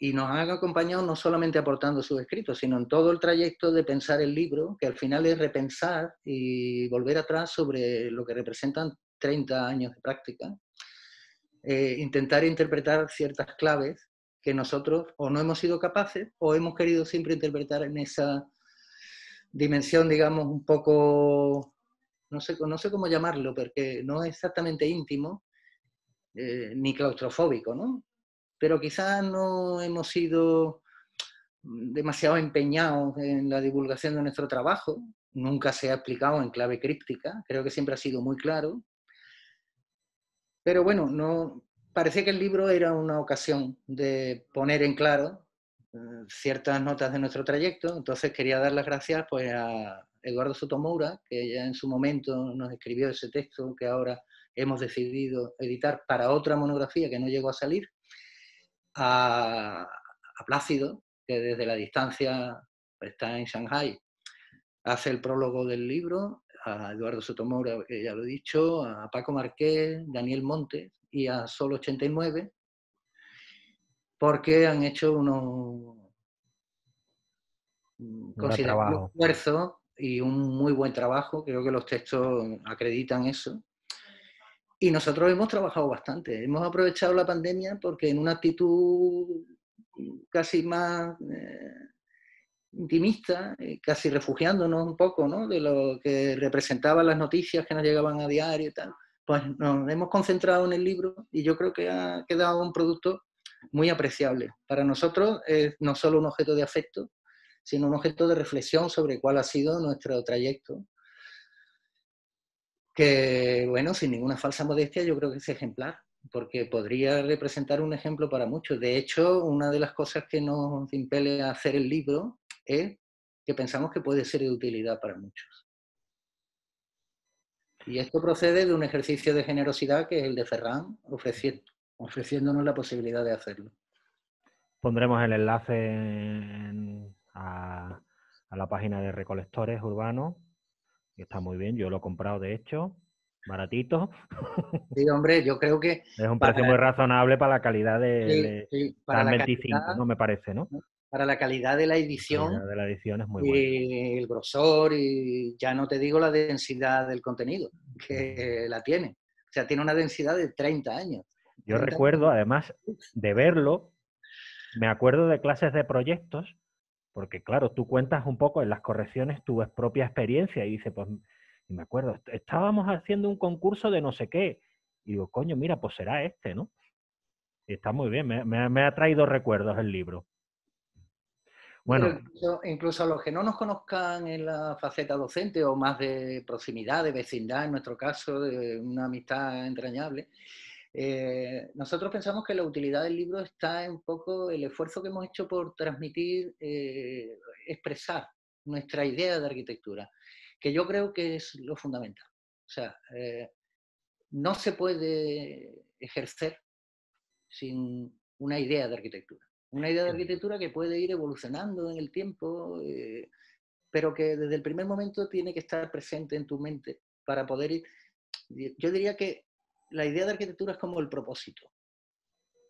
y nos han acompañado no solamente aportando sus escritos, sino en todo el trayecto de pensar el libro, que al final es repensar y volver atrás sobre lo que representan 30 años de práctica, eh, intentar interpretar ciertas claves que nosotros o no hemos sido capaces o hemos querido siempre interpretar en esa dimensión, digamos, un poco, no sé, no sé cómo llamarlo, porque no es exactamente íntimo eh, ni claustrofóbico, ¿no? Pero quizás no hemos sido demasiado empeñados en la divulgación de nuestro trabajo, nunca se ha explicado en clave críptica, creo que siempre ha sido muy claro. Pero bueno, no, parecía que el libro era una ocasión de poner en claro eh, ciertas notas de nuestro trayecto. Entonces quería dar las gracias pues, a Eduardo Sotomoura, que ya en su momento nos escribió ese texto que ahora hemos decidido editar para otra monografía que no llegó a salir, a, a Plácido, que desde la distancia está en Shanghai, hace el prólogo del libro, a Eduardo Sotomoura, que ya lo he dicho, a Paco Marqués, Daniel Montes y a Sol 89, porque han hecho unos considerables esfuerzos y un muy buen trabajo. Creo que los textos acreditan eso. Y nosotros hemos trabajado bastante. Hemos aprovechado la pandemia porque en una actitud casi más eh, intimista, eh, casi refugiándonos un poco ¿no? de lo que representaban las noticias que nos llegaban a diario y tal, pues nos hemos concentrado en el libro y yo creo que ha quedado un producto muy apreciable. Para nosotros es no solo un objeto de afecto, sino un objeto de reflexión sobre cuál ha sido nuestro trayecto. Que, bueno, sin ninguna falsa modestia, yo creo que es ejemplar, porque podría representar un ejemplo para muchos. De hecho, una de las cosas que nos impele a hacer el libro es que pensamos que puede ser de utilidad para muchos. Y esto procede de un ejercicio de generosidad que es el de Ferran, ofreciéndonos la posibilidad de hacerlo. Pondremos el enlace a, la página de recolectores urbanos, está muy bien, yo lo he comprado de hecho, baratito. Sí, hombre, yo creo que... Es un precio muy razonable para la calidad de, para la 25, ¿no? Me parece, ¿no? Para la calidad de la edición. La de la edición es muy y el grosor y ya no te digo la densidad del contenido, que la tiene. O sea, tiene una densidad de 30 años. Yo recuerdo, además de verlo, me acuerdo de clases de proyectos, porque claro, tú cuentas un poco en las correcciones tu propia experiencia y dices, pues, me acuerdo, estábamos haciendo un concurso de no sé qué. Y digo, coño, mira, pues será este, ¿no? Y está muy bien, me, ha traído recuerdos el libro. Bueno. Incluso, a los que no nos conozcan en la faceta docente o más de proximidad, de vecindad, en nuestro caso, de una amistad entrañable, Eh, nosotros pensamos que la utilidad del libro está en un poco el esfuerzo que hemos hecho por transmitir, eh, expresar nuestra idea de arquitectura, que yo creo que es lo fundamental. O sea, eh, no se puede ejercer sin una idea de arquitectura. Una idea de arquitectura que puede ir evolucionando en el tiempo, pero que desde el primer momento tiene que estar presente en tu mente para poder ir. Yo diría que la idea de arquitectura es como el propósito,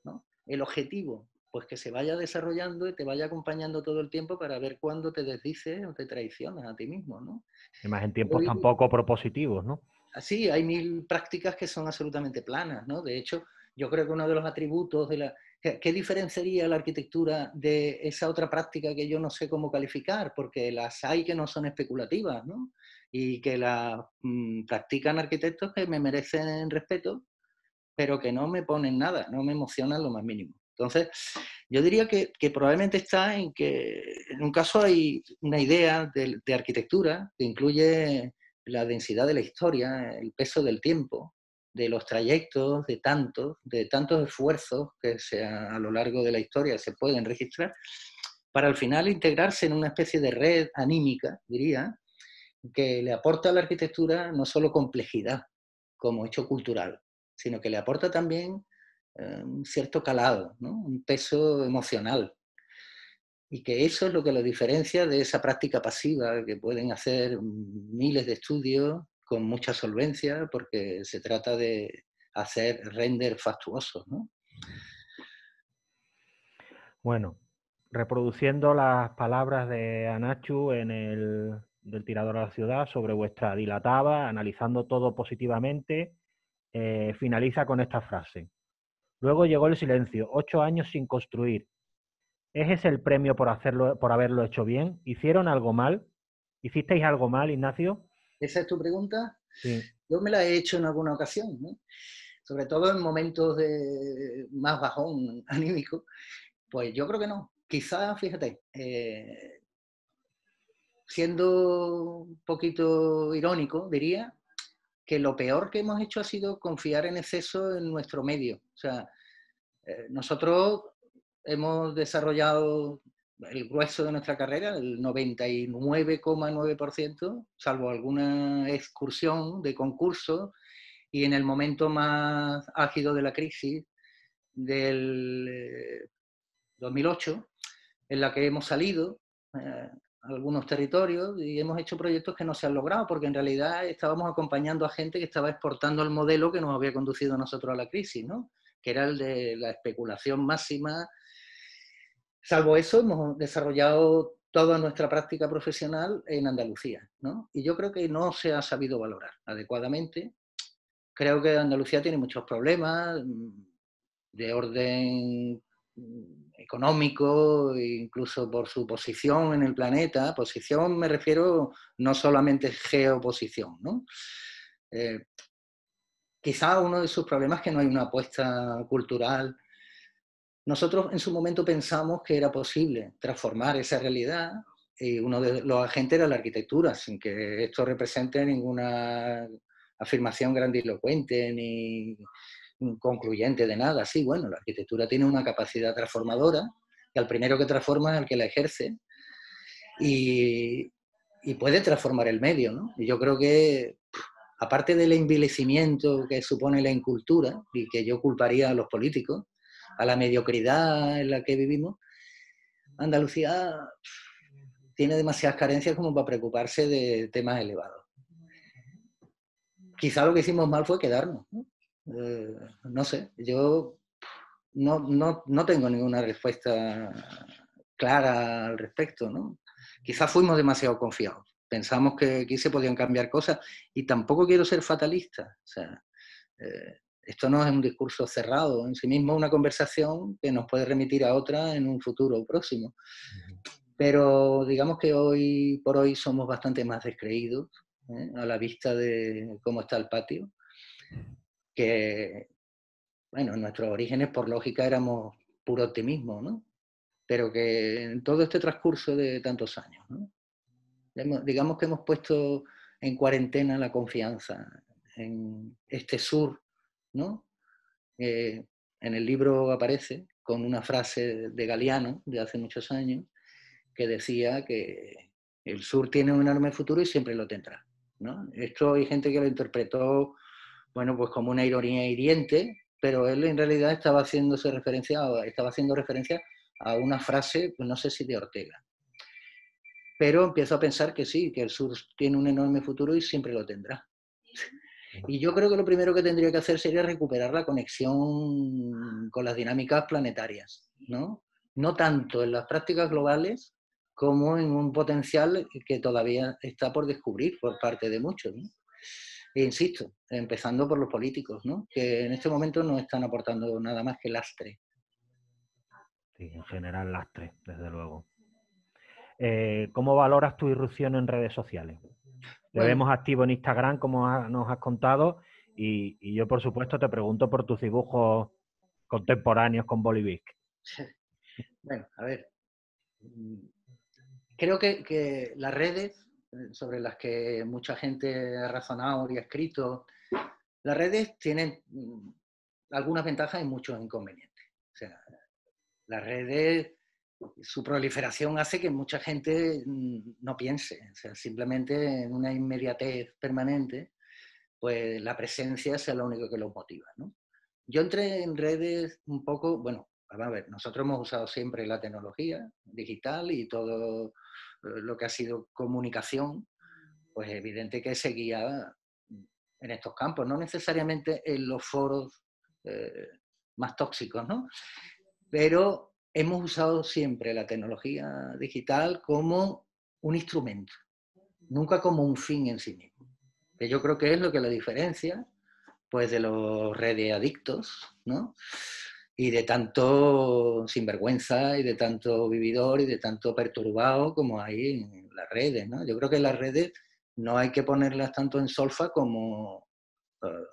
¿no? El objetivo, pues que se vaya desarrollando y te vaya acompañando todo el tiempo para ver cuándo te desdices o te traicionas a ti mismo, ¿no? Y más en tiempos tampoco propositivos, ¿no? Así, hay mil prácticas que son absolutamente planas, ¿no? De hecho, yo creo que uno de los atributos de la... ¿Qué diferenciaría la arquitectura de esa otra práctica que yo no sé cómo calificar? Porque las hay que no son especulativas, ¿no? y que la mm, practican arquitectos que me merecen respeto, pero que no me ponen nada, no me emocionan lo más mínimo. Entonces, yo diría que, probablemente está en que en un caso hay una idea de, de, arquitectura que incluye la densidad de la historia, el peso del tiempo, de los trayectos, de tantos, de tantos esfuerzos que se, a lo largo de la historia se pueden registrar, para al final integrarse en una especie de red anímica, diría, que le aporta a la arquitectura no solo complejidad como hecho cultural, sino que le aporta también un cierto calado, un peso emocional. Y que eso es lo que lo diferencia de esa práctica pasiva que pueden hacer miles de estudios con mucha solvencia, porque se trata de hacer render fastuosos. Bueno, reproduciendo las palabras de Anachu en el del tirador a la ciudad sobre vuestra dilatada, analizando todo positivamente, eh, finaliza con esta frase. Luego llegó el silencio, ocho años sin construir. ¿Es ese el premio por, hacerlo, por haberlo hecho bien? ¿Hicieron algo mal? ¿Hicisteis algo mal, Ignacio? ¿Esa es tu pregunta? Sí. Yo me la he hecho en alguna ocasión, sobre todo en momentos de más bajón anímico. Pues yo creo que no. Quizás, fíjate, eh, siendo un poquito irónico, diría que lo peor que hemos hecho ha sido confiar en exceso en nuestro medio. O sea, eh, nosotros hemos desarrollado el grueso de nuestra carrera, el 99,9%, salvo alguna excursión de concurso, y en el momento más ágido de la crisis del 2008, eh, en la que hemos salido, eh, algunos territorios y hemos hecho proyectos que no se han logrado porque en realidad estábamos acompañando a gente que estaba exportando el modelo que nos había conducido a nosotros a la crisis, ¿no? que era el de la especulación máxima. Salvo eso, hemos desarrollado toda nuestra práctica profesional en Andalucía, ¿no? Y yo creo que no se ha sabido valorar adecuadamente. Creo que Andalucía tiene muchos problemas mm, de orden económico, incluso por su posición en el planeta. Posición me refiero no solamente geoposición, ¿no? Eh, quizá uno de sus problemas es que no hay una apuesta cultural. Nosotros en su momento pensamos que era posible transformar esa realidad y uno de los agentes era la arquitectura, sin que esto represente ninguna afirmación grandilocuente ni concluyente de nada. Sí, bueno, la arquitectura tiene una capacidad transformadora y al primero que transforma es el que la ejerce y, puede transformar el medio, ¿no? Y yo creo que, aparte del envilecimiento que supone la incultura y que yo culparía a los políticos, a la mediocridad en la que vivimos, Andalucía tiene demasiadas carencias como para preocuparse de temas elevados. Quizá lo que hicimos mal fue quedarnos. ¿no? Eh, no sé, yo no, no, no, tengo ninguna respuesta clara al respecto, ¿no? Quizás fuimos demasiado confiados. Pensamos que aquí se podían cambiar cosas y tampoco quiero ser fatalista. O sea, eh, esto no es un discurso cerrado en sí mismo, una conversación que nos puede remitir a otra en un futuro próximo. Pero digamos que hoy por hoy somos bastante más descreídos ¿eh? a la vista de cómo está el patio que, bueno, en nuestros orígenes por lógica éramos puro optimismo, ¿no? Pero que en todo este transcurso de tantos años, ¿no? digamos que hemos puesto en cuarentena la confianza en este sur, ¿no? eh, en el libro aparece con una frase de Galeano de hace muchos años que decía que el sur tiene un enorme futuro y siempre lo tendrá. ¿no? Esto hay gente que lo interpretó bueno, pues como una ironía hiriente, pero él en realidad estaba haciéndose referencia, estaba haciendo referencia a una frase, pues no sé si de Ortega. Pero empiezo a pensar que sí, que el sur tiene un enorme futuro y siempre lo tendrá. Y yo creo que lo primero que tendría que hacer sería recuperar la conexión con las dinámicas planetarias, ¿no? No tanto en las prácticas globales como en un potencial que todavía está por descubrir por parte de muchos. E insisto, empezando por los políticos, ¿no? que en este momento no están aportando nada más que lastre. Sí, en general lastre, desde luego. Eh, ¿Cómo valoras tu irrupción en redes sociales? Te vemos activo en Instagram, como nos has contado, y, yo, por supuesto, te pregunto por tus dibujos contemporáneos con Bolivic. Bueno, a ver, mm, creo que, las redes eh, sobre las que mucha gente ha razonado y ha escrito, las redes tienen mm, algunas ventajas y muchos inconvenientes. O sea, las redes su proliferación hace que mucha gente mm, no piense, o sea, simplemente en una inmediatez permanente, pues la presencia sea lo único que los motiva. ¿no? Yo entré en redes un poco, bueno, a ver, nosotros hemos usado siempre la tecnología digital y todo eh, lo que ha sido comunicación, pues evidente que seguía en estos campos, no necesariamente en los foros eh, más tóxicos, ¿no? Pero hemos usado siempre la tecnología digital como un instrumento, nunca como un fin en sí mismo. Que yo creo que es lo que la diferencia pues, de los redes adictos, ¿no? Y de tanto sinvergüenza y de tanto vividor y de tanto perturbado como hay en las redes, ¿no? Yo creo que en las redes no hay que ponerlas tanto en solfa como eh,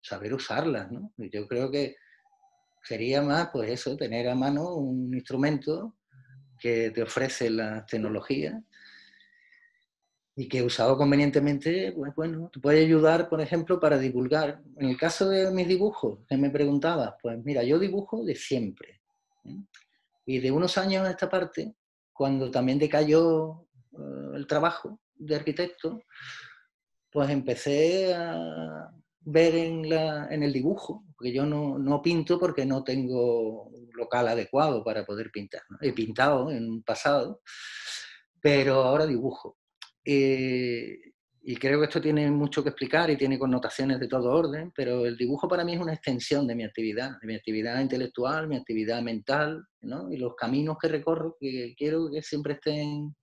saber usarlas, ¿no? Yo creo que sería más, pues eso, tener a mano un instrumento que te ofrece la tecnología y que usado convenientemente, pues bueno, te puede ayudar, por ejemplo, para divulgar. En el caso de mis dibujos, que me preguntabas, pues mira, yo dibujo de siempre. ¿eh? Y de unos años a esta parte, cuando también decayó eh, el trabajo de arquitecto, pues empecé a, ver en, el dibujo, porque yo no, pinto porque no tengo local adecuado para poder pintar. He pintado en un pasado, pero ahora dibujo. Eh, y creo que esto tiene mucho que explicar y tiene connotaciones de todo orden, pero el dibujo para mí es una extensión de mi actividad, de mi actividad intelectual, mi actividad mental, y los caminos que recorro que quiero que siempre estén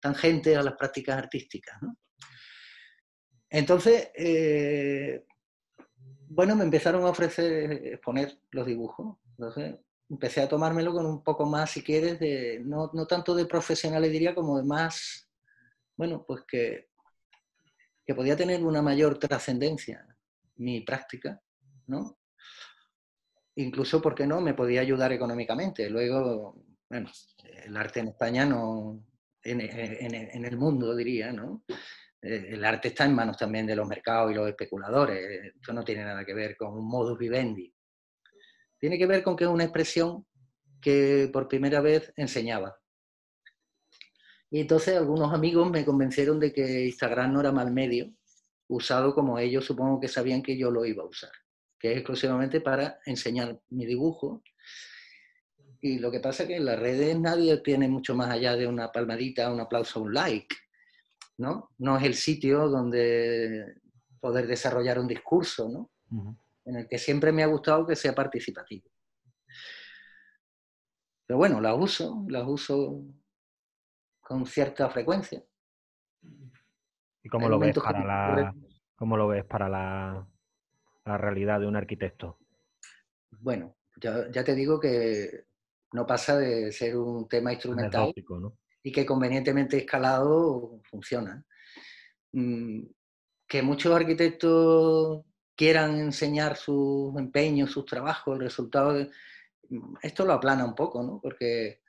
tangentes a las prácticas artísticas. Entonces, eh, bueno, me empezaron a ofrecer exponer los dibujos. Entonces, empecé a tomármelo con un poco más, si quieres, de, no, no tanto de profesionales, diría, como de más, bueno, pues que, que podía tener una mayor trascendencia mi práctica, ¿no? Incluso, ¿por qué no? Me podía ayudar económicamente. Luego, bueno, el arte en España no, en, en el mundo, diría, ¿no? Eh, el arte está en manos también de los mercados y los especuladores. Esto no tiene nada que ver con un modus vivendi. Tiene que ver con que es una expresión que por primera vez enseñaba. Y entonces algunos amigos me convencieron de que Instagram no era mal medio, usado como ellos supongo que sabían que yo lo iba a usar, que es exclusivamente para enseñar mi dibujo. Y lo que pasa es que en las redes nadie tiene mucho más allá de una palmadita, un aplauso, un like. ¿No? No es el sitio donde poder desarrollar un discurso, ¿no? En el que siempre me ha gustado que sea participativo. Pero bueno, las uso, las uso con cierta frecuencia. ¿Y cómo lo ves para la, cómo lo ves para la, realidad de un arquitecto? Bueno, ya, ya, te digo que no pasa de ser un tema instrumental ¿no? Y que convenientemente escalado funciona. Mm, que muchos arquitectos quieran enseñar sus empeños, sus trabajos, el resultado. Mm, esto lo aplana un poco, ¿no? Porque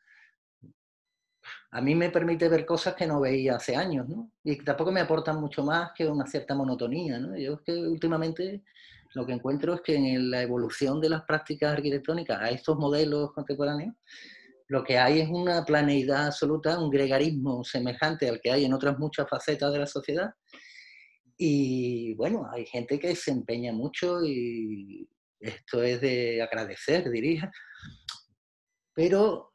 a mí me permite ver cosas que no veía hace años, ¿no? Y tampoco me aportan mucho más que una cierta monotonía, ¿no? Yo es que últimamente lo que encuentro es que en la evolución de las prácticas arquitectónicas a estos modelos contemporáneos, lo que hay es una planeidad absoluta, un gregarismo semejante al que hay en otras muchas facetas de la sociedad. Y bueno, hay gente que se empeña mucho y esto es de agradecer, diría. Pero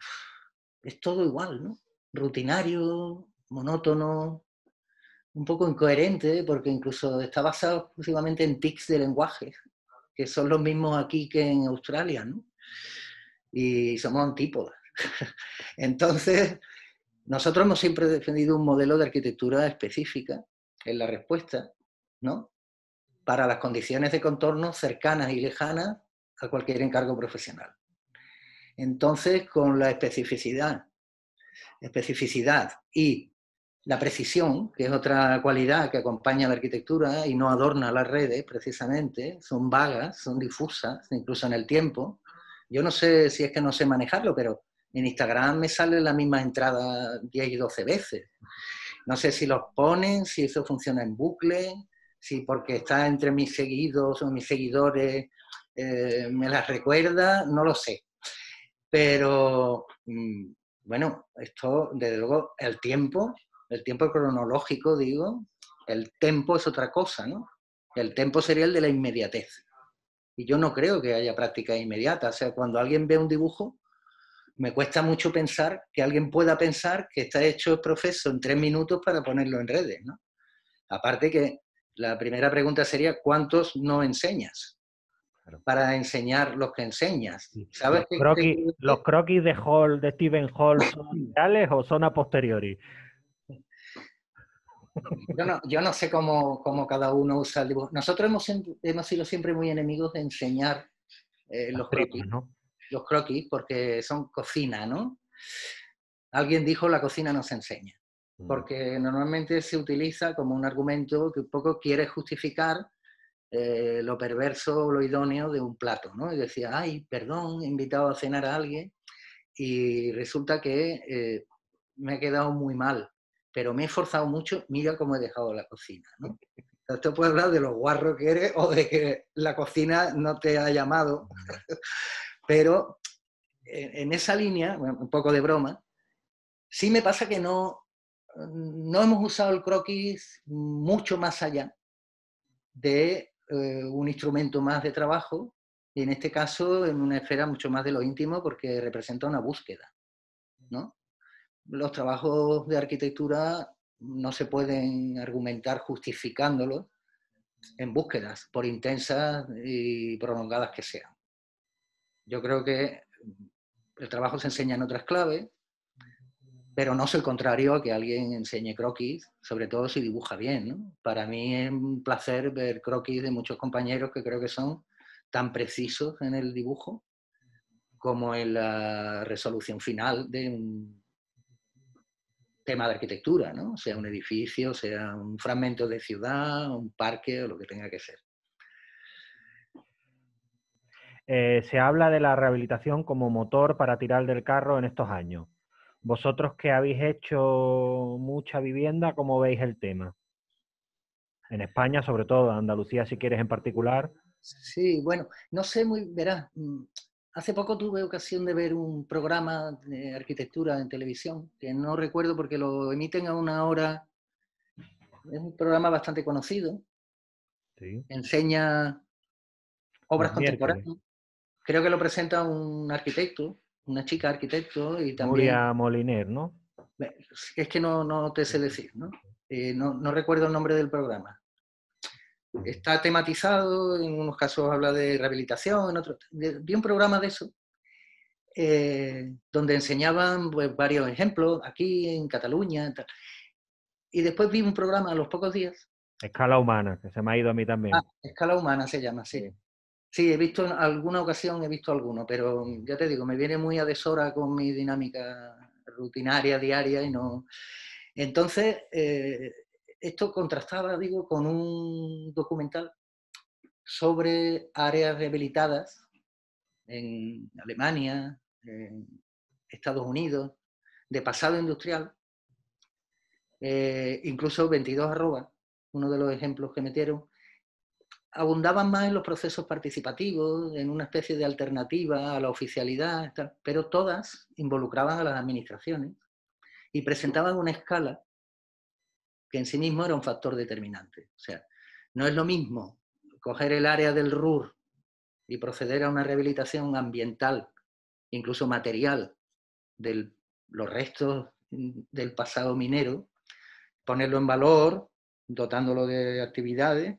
es todo igual, ¿no? Rutinario, monótono, un poco incoherente, porque incluso está basado exclusivamente en tics de lenguaje, que son los mismos aquí que en Australia, ¿no? Y somos antípodas. Entonces, nosotros hemos siempre defendido un modelo de arquitectura específica en la respuesta, ¿no? Para las condiciones de contorno cercanas y lejanas a cualquier encargo profesional. Entonces, con la especificidad, especificidad y la precisión, que es otra cualidad que acompaña a la arquitectura y no adorna las redes precisamente, son vagas, son difusas, incluso en el tiempo. Yo no sé si es que no sé manejarlo, pero en Instagram me sale la misma entrada 10 y 12 veces. No sé si los ponen, si eso funciona en bucle, si porque está entre mis seguidos o mis seguidores eh, me las recuerda, no lo sé. Pero mm, bueno, esto, desde luego, el tiempo, el tiempo cronológico, digo, el tempo es otra cosa, ¿no? El tempo sería el de la inmediatez. Y yo no creo que haya práctica inmediata. O sea, cuando alguien ve un dibujo, me cuesta mucho pensar que alguien pueda pensar que está hecho el proceso en tres minutos para ponerlo en redes, ¿no? Aparte que la primera pregunta sería, ¿cuántos no enseñas? para enseñar los que enseñas. ¿Sabes los, croquis, de Hall, de Stephen Hall, son reales o son a posteriori? Yo no, sé cómo, cada uno usa el dibujo. Nosotros hemos, hemos sido siempre muy enemigos de enseñar eh, los croquis, ¿no? Los croquis, porque son cocina, ¿no? Alguien dijo la cocina no se enseña, mm. porque normalmente se utiliza como un argumento que un poco quiere justificar eh, lo perverso o lo idóneo de un plato, ¿no? Y decía, ay, perdón, he invitado a cenar a alguien y resulta que eh, me he quedado muy mal, pero me he esforzado mucho, mira cómo he dejado la cocina, ¿no? Esto puede hablar de lo guarro que eres o de que la cocina no te ha llamado, pero en esa línea, un poco de broma, sí me pasa que no, no hemos usado el croquis mucho más allá de eh, un instrumento más de trabajo y en este caso en una esfera mucho más de lo íntimo porque representa una búsqueda. ¿no? Los trabajos de arquitectura no se pueden argumentar justificándolos en búsquedas, por intensas y prolongadas que sean. Yo creo que el trabajo se enseña en otras claves, pero no es el contrario a que alguien enseñe croquis, sobre todo si dibuja bien. Para mí es un placer ver croquis de muchos compañeros que creo que son tan precisos en el dibujo como en la resolución final de un tema de arquitectura, ¿no? sea un edificio, sea un fragmento de ciudad, un parque o lo que tenga que ser. Eh, se habla de la rehabilitación como motor para tirar del carro en estos años. Vosotros que habéis hecho mucha vivienda, ¿cómo veis el tema? En España, sobre todo, Andalucía, si quieres en particular. Sí, bueno, no sé muy, verás, mm, hace poco tuve ocasión de ver un programa de arquitectura en televisión, que no recuerdo porque lo emiten a una hora, es un programa bastante conocido, sí. enseña obras contemporáneas. Creo que lo presenta un arquitecto una chica arquitecto y también... Nuria Moliner, ¿no? Es que no, no te sé decir, ¿no? Eh, ¿no? ¿no? recuerdo el nombre del programa. Está tematizado, en unos casos habla de rehabilitación, en otros... Vi un programa de eso, eh, donde enseñaban pues, varios ejemplos, aquí en Cataluña, y después vi un programa a los pocos días. Escala humana, que se me ha ido a mí también. Ah, escala humana se llama, sí. Sí, he visto en alguna ocasión, he visto alguno, pero ya te digo, me viene muy a deshora con mi dinámica rutinaria, diaria y no... Entonces, eh, esto contrastaba, digo, con un documental sobre áreas rehabilitadas en Alemania, en Estados Unidos, de pasado industrial, eh, incluso 22 arroba, uno de los ejemplos que metieron, abundaban más en los procesos participativos, en una especie de alternativa a la oficialidad, pero todas involucraban a las administraciones y presentaban una escala que en sí mismo era un factor determinante. O sea, no es lo mismo coger el área del RUR y proceder a una rehabilitación ambiental, incluso material, de los restos del pasado minero, ponerlo en valor, dotándolo de actividades,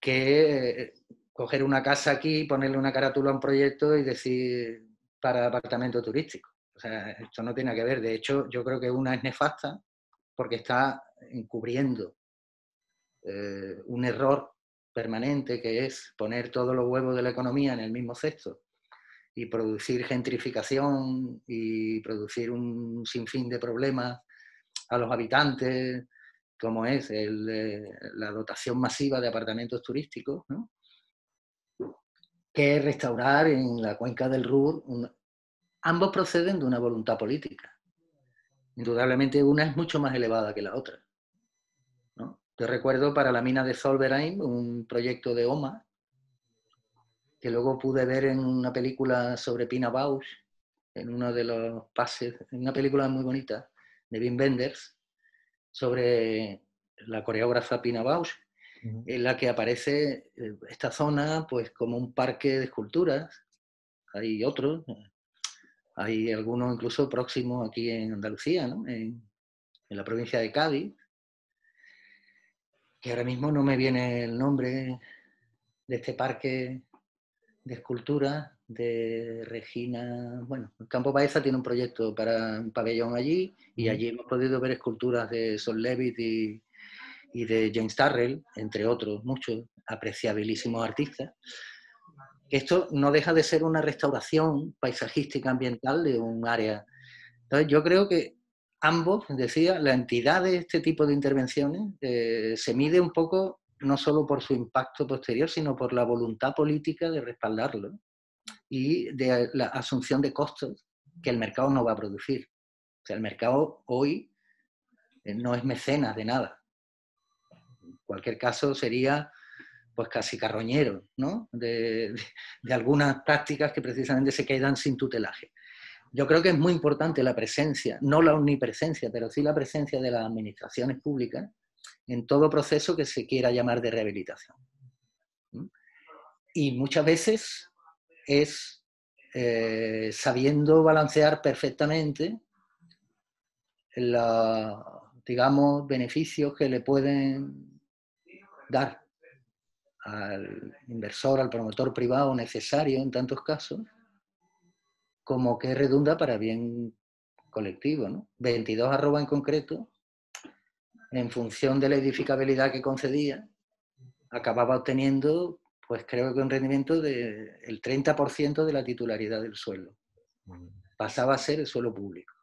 que coger una casa aquí, ponerle una carátula a un proyecto y decir para apartamento turístico. O sea, esto no tiene que ver. De hecho, yo creo que una es nefasta porque está encubriendo eh, un error permanente que es poner todos los huevos de la economía en el mismo cesto y producir gentrificación y producir un sinfín de problemas a los habitantes, como es la dotación masiva de apartamentos turísticos, que restaurar en la cuenca del Ruhr. ambos proceden de una voluntad política. Indudablemente una es mucho más elevada que la otra. Yo recuerdo para la mina de Zollverein un proyecto de OMA, que luego pude ver en una película sobre Pina Bausch, en uno de los pases, en una película muy bonita de Wim Wenders, sobre la coreógrafa Pina Bausch, en la que aparece eh, esta zona pues como un parque de esculturas. Hay otros, hay algunos incluso próximos aquí en Andalucía, en la provincia de Cádiz que ahora mismo no me viene el nombre de este parque de escultura de Regina, bueno, Campo Baeza tiene un proyecto para un pabellón allí y allí hemos podido ver esculturas de Sol Levitt y, y de James Tarrell, entre otros muchos apreciabilísimos artistas. Esto no deja de ser una restauración paisajística ambiental de un área. Entonces yo creo que ambos, decía, la entidad de este tipo de intervenciones eh, se mide un poco no solo por su impacto posterior, sino por la voluntad política de respaldarlo y de la asunción de costos que el mercado no va a producir. O sea, el mercado hoy eh, no es mecenas de nada. En cualquier caso sería pues casi carroñero, ¿no? de algunas prácticas que precisamente se quedan sin tutelaje. Yo creo que es muy importante la presencia, no la omnipresencia, pero sí la presencia de las administraciones públicas en todo proceso que se quiera llamar de rehabilitación. Y muchas veces es eh, sabiendo balancear perfectamente los, digamos, beneficios que le pueden dar al inversor, al promotor privado necesario en tantos casos, como que redunda para bien colectivo. ¿no? 22 arroba en concreto, en función de la edificabilidad que concedía, acababa obteniendo, pues creo que un rendimiento del 30% de la titularidad del suelo. Pasaba a ser el suelo público.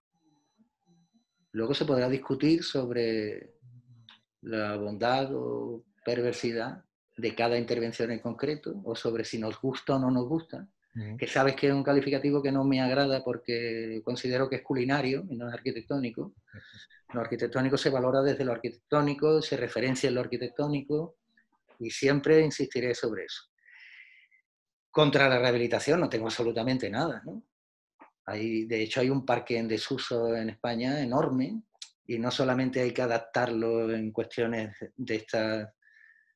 Luego se podrá discutir sobre la bondad o perversidad de cada intervención en concreto, o sobre si nos gusta o no nos gusta, que sabes que es un calificativo que no me agrada porque considero que es culinario y no es arquitectónico. Lo arquitectónico se valora desde lo arquitectónico, se referencia en lo arquitectónico y siempre insistiré sobre eso. Contra la rehabilitación no tengo absolutamente nada. ¿no? Hay, de hecho, hay un parque en desuso en España enorme y no solamente hay que adaptarlo en cuestiones de esta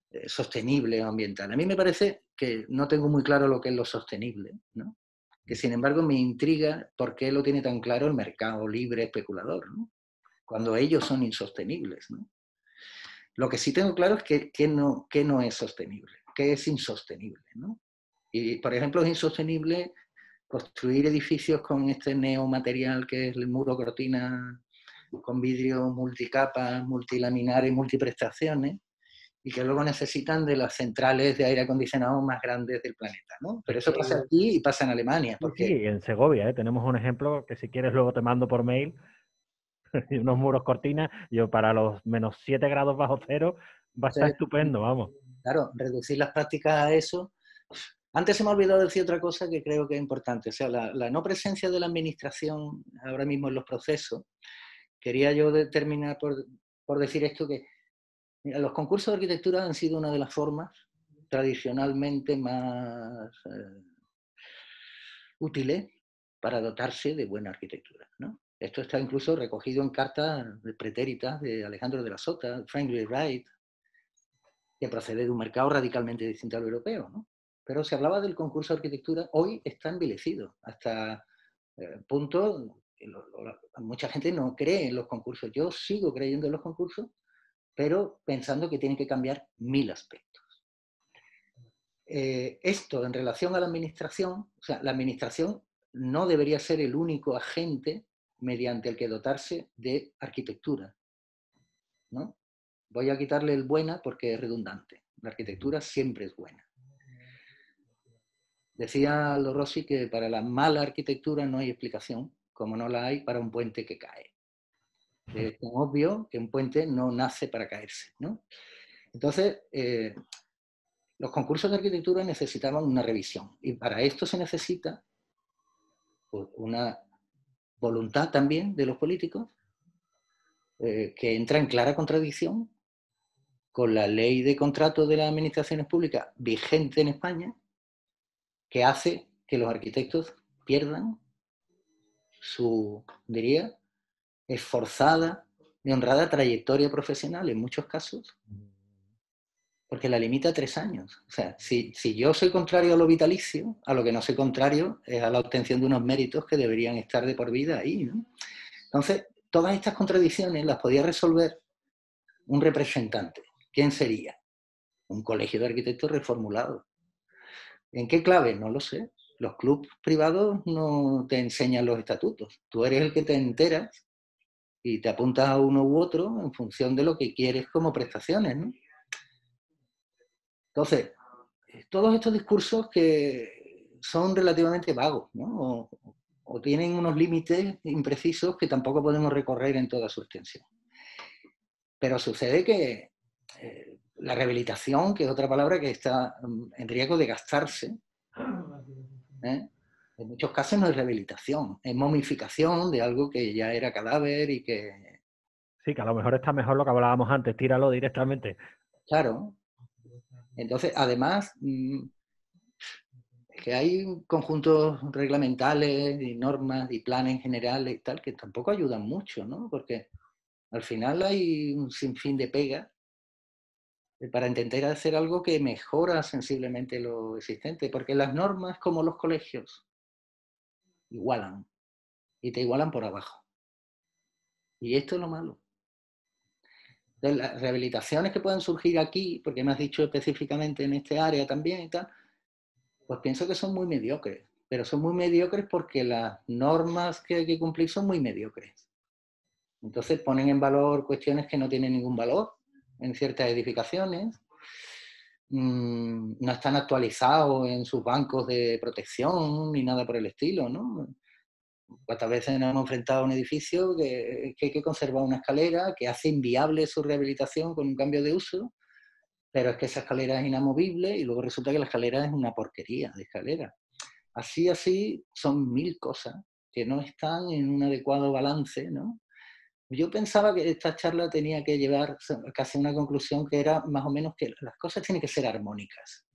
eh, sostenible o ambiental. A mí me parece que no tengo muy claro lo que es lo sostenible, ¿no? que sin embargo me intriga por qué lo tiene tan claro el mercado libre especulador, ¿no? cuando ellos son insostenibles. ¿no? Lo que sí tengo claro es que, que, no, que no es sostenible, que es insostenible. ¿no? Y, por ejemplo, es insostenible construir edificios con este neomaterial que es el muro cortina con vidrio multicapa, multilaminar y multiprestaciones, y que luego necesitan de las centrales de aire acondicionado más grandes del planeta, ¿no? Pero eso pasa aquí y pasa en Alemania. Porque... Sí, en Segovia, ¿eh? tenemos un ejemplo que si quieres luego te mando por mail, unos muros cortinas, yo para los menos 7 grados bajo cero va a estar estupendo, vamos. Claro, reducir las prácticas a eso. Antes se me ha olvidado decir otra cosa que creo que es importante, o sea, la, la no presencia de la administración ahora mismo en los procesos. Quería yo terminar por, por decir esto que los concursos de arquitectura han sido una de las formas tradicionalmente más eh, útiles para dotarse de buena arquitectura. Esto está incluso recogido en cartas pretéritas de Alejandro de la Sota, Franklin Wright, que procede de un mercado radicalmente distinto al europeo. Pero se hablaba del concurso de arquitectura, hoy está envilecido, hasta eh, punto, mucha gente no cree en los concursos. Yo sigo creyendo en los concursos, pero pensando que tienen que cambiar mil aspectos. Eh, esto en relación a la administración, o sea, la administración no debería ser el único agente mediante el que dotarse de arquitectura. ¿no? Voy a quitarle el buena porque es redundante. La arquitectura siempre es buena. Decía Aldo Rossi que para la mala arquitectura no hay explicación, como no la hay para un puente que cae. Es obvio que un puente no nace para caerse. ¿no? Entonces, eh, los concursos de arquitectura necesitaban una revisión y para esto se necesita pues, una voluntad también de los políticos eh, que entra en clara contradicción con la ley de contrato de las administraciones públicas vigente en España, que hace que los arquitectos pierdan su, diría, esforzada y honrada trayectoria profesional en muchos casos porque la limita a tres años. O sea, si, yo soy contrario a lo vitalicio, a lo que no soy contrario es a la obtención de unos méritos que deberían estar de por vida ahí. Entonces, todas estas contradicciones las podía resolver un representante. ¿Quién sería? Un colegio de arquitectos reformulado. ¿En qué clave? No lo sé. Los clubes privados no te enseñan los estatutos. Tú eres el que te enteras y te apuntas a uno u otro en función de lo que quieres como prestaciones. ¿no? Entonces, todos estos discursos que son relativamente vagos, ¿no? o, tienen unos límites imprecisos que tampoco podemos recorrer en toda su extensión. Pero sucede que eh, la rehabilitación, que es otra palabra que está mm, en riesgo de gastarse, ¿eh? en muchos casos no es rehabilitación, es momificación de algo que ya era cadáver y que... Sí, que a lo mejor está mejor lo que hablábamos antes, tíralo directamente. Claro, entonces, además, mm, que hay conjuntos reglamentales y normas y planes generales y tal que tampoco ayudan mucho, ¿no? Porque al final hay un sinfín de pega para intentar hacer algo que mejora sensiblemente lo existente, porque las normas como los colegios igualan y te igualan por abajo. Y esto es lo malo de las rehabilitaciones que pueden surgir aquí, porque me has dicho específicamente en este área también y tal, pues pienso que son muy mediocres, pero son muy mediocres porque las normas que hay que cumplir son muy mediocres. Entonces ponen en valor cuestiones que no tienen ningún valor en ciertas edificaciones, mm, no están actualizados en sus bancos de protección ni nada por el estilo, ¿no? ¿Cuántas veces nos hemos enfrentado a un edificio que, hay que conservar una escalera que hace inviable su rehabilitación con un cambio de uso, pero es que esa escalera es inamovible y luego resulta que la escalera es una porquería de escalera. Así, así, son mil cosas que no están en un adecuado balance, ¿no? Yo pensaba que esta charla tenía que llevar casi una conclusión que era más o menos que las cosas tienen que ser armónicas.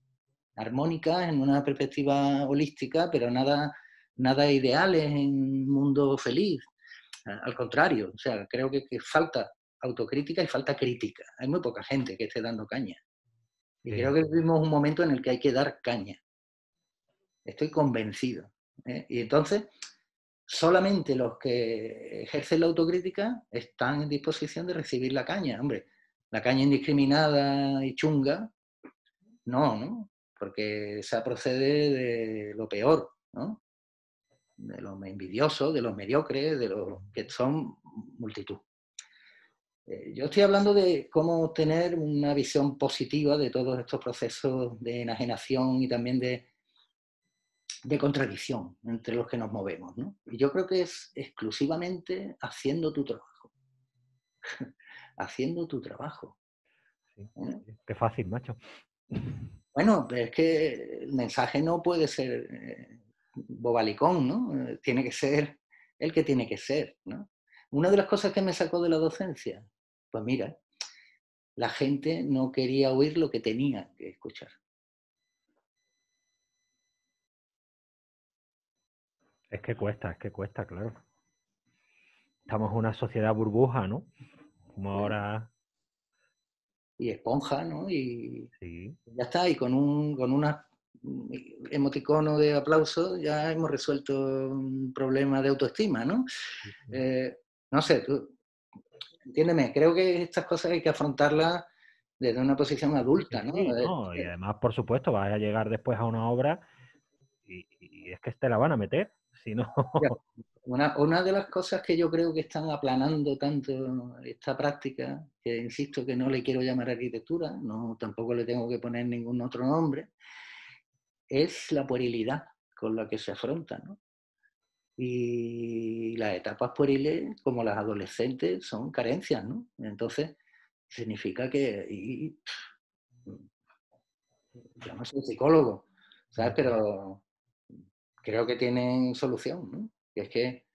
Armónicas en una perspectiva holística, pero nada nada ideales en un mundo feliz. Al contrario, o sea, creo que, falta autocrítica y falta crítica. Hay muy poca gente que esté dando caña. Y creo que vivimos un momento en el que hay que dar caña. Estoy convencido. ¿eh? Y entonces, solamente los que ejercen la autocrítica están en disposición de recibir la caña. Hombre, la caña indiscriminada y chunga, no, ¿no? Porque esa procede de lo peor, ¿no? De los envidiosos, de los mediocres, de los que son multitud. Eh, yo estoy hablando de cómo tener una visión positiva de todos estos procesos de enajenación y también de, de contradicción entre los que nos movemos. ¿no? Y yo creo que es exclusivamente haciendo tu trabajo. haciendo tu trabajo. ¿Eh? Qué fácil, macho. Bueno, es que el mensaje no puede ser eh, bobalicón, ¿no? Eh, tiene que ser el que tiene que ser, ¿no? Una de las cosas que me sacó de la docencia, pues mira, la gente no quería oír lo que tenía que escuchar. Es que cuesta, es que cuesta, claro. Estamos en una sociedad burbuja, ¿no? Como ahora. Y esponja, ¿no? Y sí. ya está, y con, un, con unas emoticono de aplauso ya hemos resuelto un problema de autoestima, ¿no? Eh, no sé, tú, entiéndeme, creo que estas cosas hay que afrontarlas desde una posición adulta, ¿no? y además, por supuesto, vas a llegar después a una obra y, es que te la van a meter, si no... Una, una, de las cosas que yo creo que están aplanando tanto esta práctica, que insisto que no le quiero llamar arquitectura, no tampoco le tengo que poner ningún otro nombre, es la puerilidad con la que se afronta. ¿no? Y las etapas pueriles, como las adolescentes, son carencias. ¿no? Entonces, significa que... yo no soy psicólogo, ¿sabes? Pero creo que tienen solución, ¿no? Que es que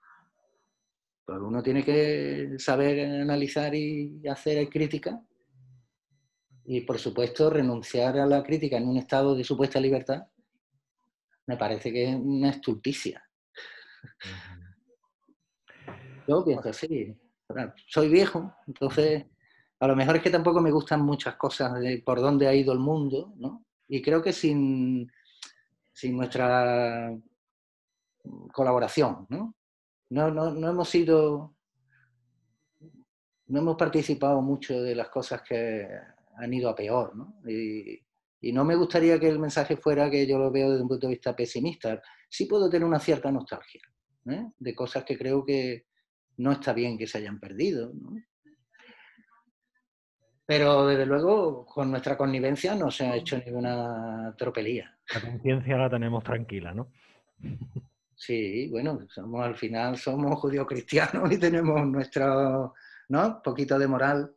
pues uno tiene que saber analizar y hacer crítica y, por supuesto, renunciar a la crítica en un estado de supuesta libertad me parece que es una estulticia. Yo pienso así. Soy viejo, entonces a lo mejor es que tampoco me gustan muchas cosas de por dónde ha ido el mundo, ¿no? Y creo que sin, sin nuestra colaboración, ¿no? No, no, no hemos sido, no hemos participado mucho de las cosas que han ido a peor, ¿no? Y, y no me gustaría que el mensaje fuera que yo lo veo desde un punto de vista pesimista. Sí puedo tener una cierta nostalgia ¿eh? de cosas que creo que no está bien que se hayan perdido. Pero desde luego con nuestra connivencia no se ha hecho ninguna tropelía. La conciencia la tenemos tranquila, ¿no? Sí, bueno, somos al final somos judíos cristianos y tenemos nuestro, ¿no? Poquito de moral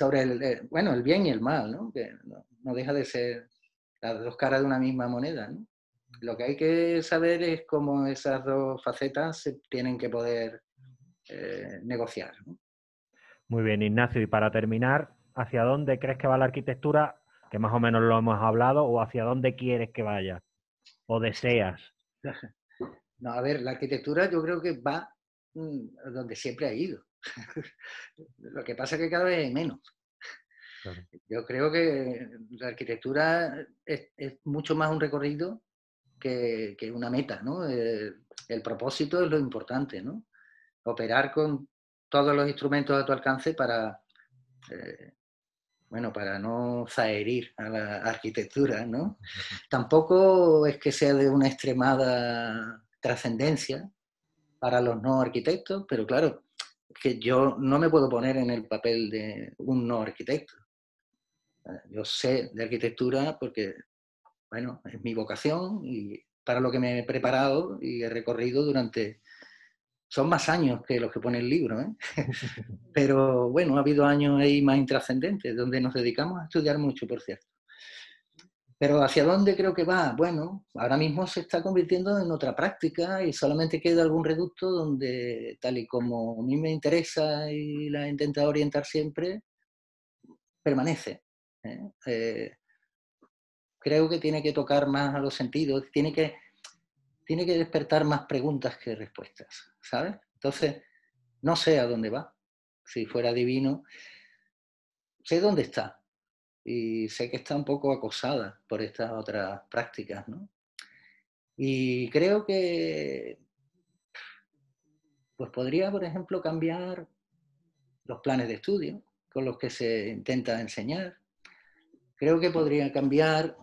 sobre el, eh, bueno, el bien y el mal, ¿no? Que no, deja de ser las dos caras de una misma moneda, ¿no? Lo que hay que saber es cómo esas dos facetas se tienen que poder eh, negociar. Muy bien, Ignacio. Y para terminar, ¿hacia dónde crees que va la arquitectura? Que más o menos lo hemos hablado, o hacia dónde quieres que vaya, o deseas. No, a ver, la arquitectura yo creo que va mm, donde siempre ha ido. Lo que pasa es que cada vez hay menos. Yo creo que la arquitectura es, mucho más un recorrido que, una meta, ¿no? El, propósito es lo importante, ¿no? Operar con todos los instrumentos a tu alcance para, eh, bueno, para no zaherir a la arquitectura, ¿no? Tampoco es que sea de una extremada trascendencia para los no arquitectos, pero claro, que yo no me puedo poner en el papel de un no arquitecto. Yo sé de arquitectura porque, bueno, es mi vocación y para lo que me he preparado y he recorrido durante... Son más años que los que pone el libro, ¿eh? pero bueno, ha habido años ahí más intrascendentes donde nos dedicamos a estudiar mucho, por cierto. Pero ¿hacia dónde creo que va? Bueno, ahora mismo se está convirtiendo en otra práctica y solamente queda algún reducto donde, tal y como a mí me interesa y la he intentado orientar siempre, permanece. ¿eh? Eh, creo que tiene que tocar más a los sentidos, tiene que, tiene que despertar más preguntas que respuestas, ¿sabes? Entonces, no sé a dónde va. Si fuera divino, sé dónde está, y sé que está un poco acosada por estas otras prácticas, ¿no? Y creo que pues podría, por ejemplo, cambiar los planes de estudio con los que se intenta enseñar. Creo que podría cambiar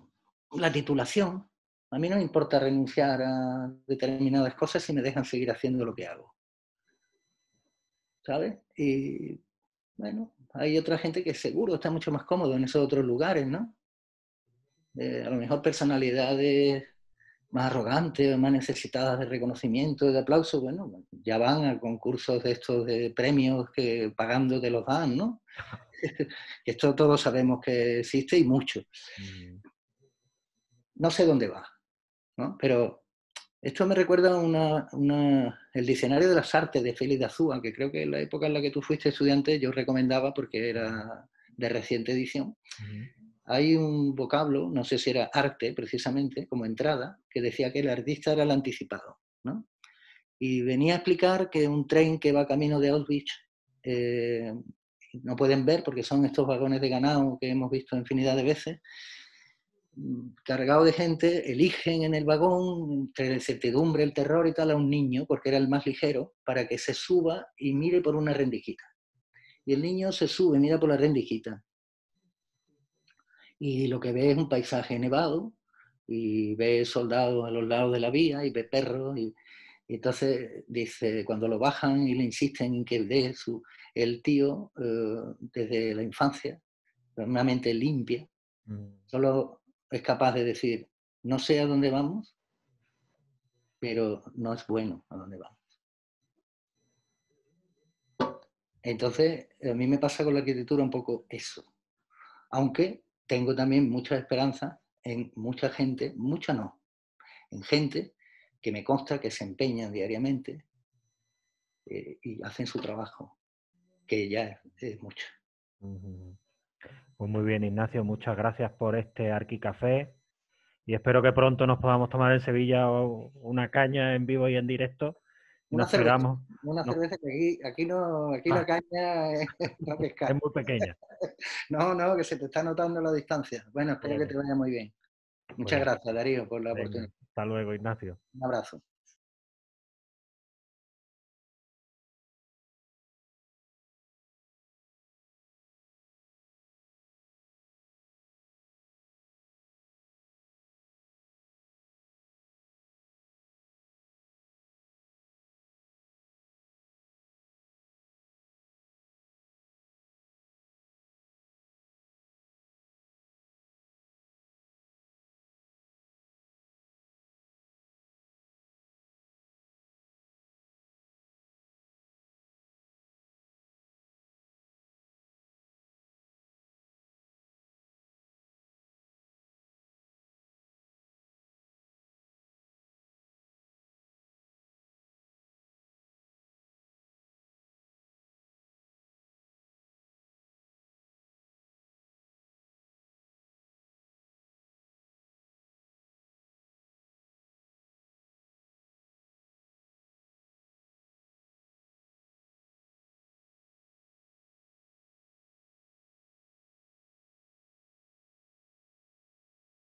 la titulación. A mí no me importa renunciar a determinadas cosas si me dejan seguir haciendo lo que hago. ¿Sabes? Y bueno, hay otra gente que seguro está mucho más cómodo en esos otros lugares, ¿no? Eh, a lo mejor personalidades más arrogantes, más necesitadas de reconocimiento, de aplauso, bueno, ya van a concursos de estos de premios que pagando te los dan, ¿no? Esto todos sabemos que existe y mucho. Mm. No sé dónde va, ¿no? Pero esto me recuerda una, el diccionario de las artes de Félix de Azúa, que creo que en la época en la que tú fuiste estudiante yo recomendaba porque era de reciente edición. Hay un vocablo, no sé si era arte precisamente, como entrada, que decía que el artista era el anticipado. ¿no? Y venía a explicar que un tren que va camino de Auschwitz, eh, no pueden ver porque son estos vagones de ganado que hemos visto infinidad de veces, cargado de gente, eligen en el vagón, entre la incertidumbre, el terror y tal, a un niño, porque era el más ligero, para que se suba y mire por una rendijita. Y el niño se sube, mira por la rendijita. Y lo que ve es un paisaje nevado, y ve soldados a los lados de la vía, y ve perros, y, entonces dice, cuando lo bajan y le insisten en que dé su, el tío, eh, desde la infancia, una mente limpia, mm. solo es capaz de decir, no sé a dónde vamos, pero no es bueno a dónde vamos. Entonces, a mí me pasa con la arquitectura un poco eso. Aunque tengo también mucha esperanza en mucha gente, mucha no, en gente que me consta que se empeñan diariamente eh, y hacen su trabajo, que ya es, mucho. Pues muy bien, Ignacio, muchas gracias por este Arquicafé y espero que pronto nos podamos tomar en Sevilla una caña en vivo y en directo una cerveza, una cerveza que aquí, aquí, no, aquí la ah. caña es, es muy pequeña. no, no, que se te está notando la distancia. Bueno, espero que te vaya muy bien. Muchas gracias, Darío, por la oportunidad. Hasta luego, Ignacio. Un abrazo.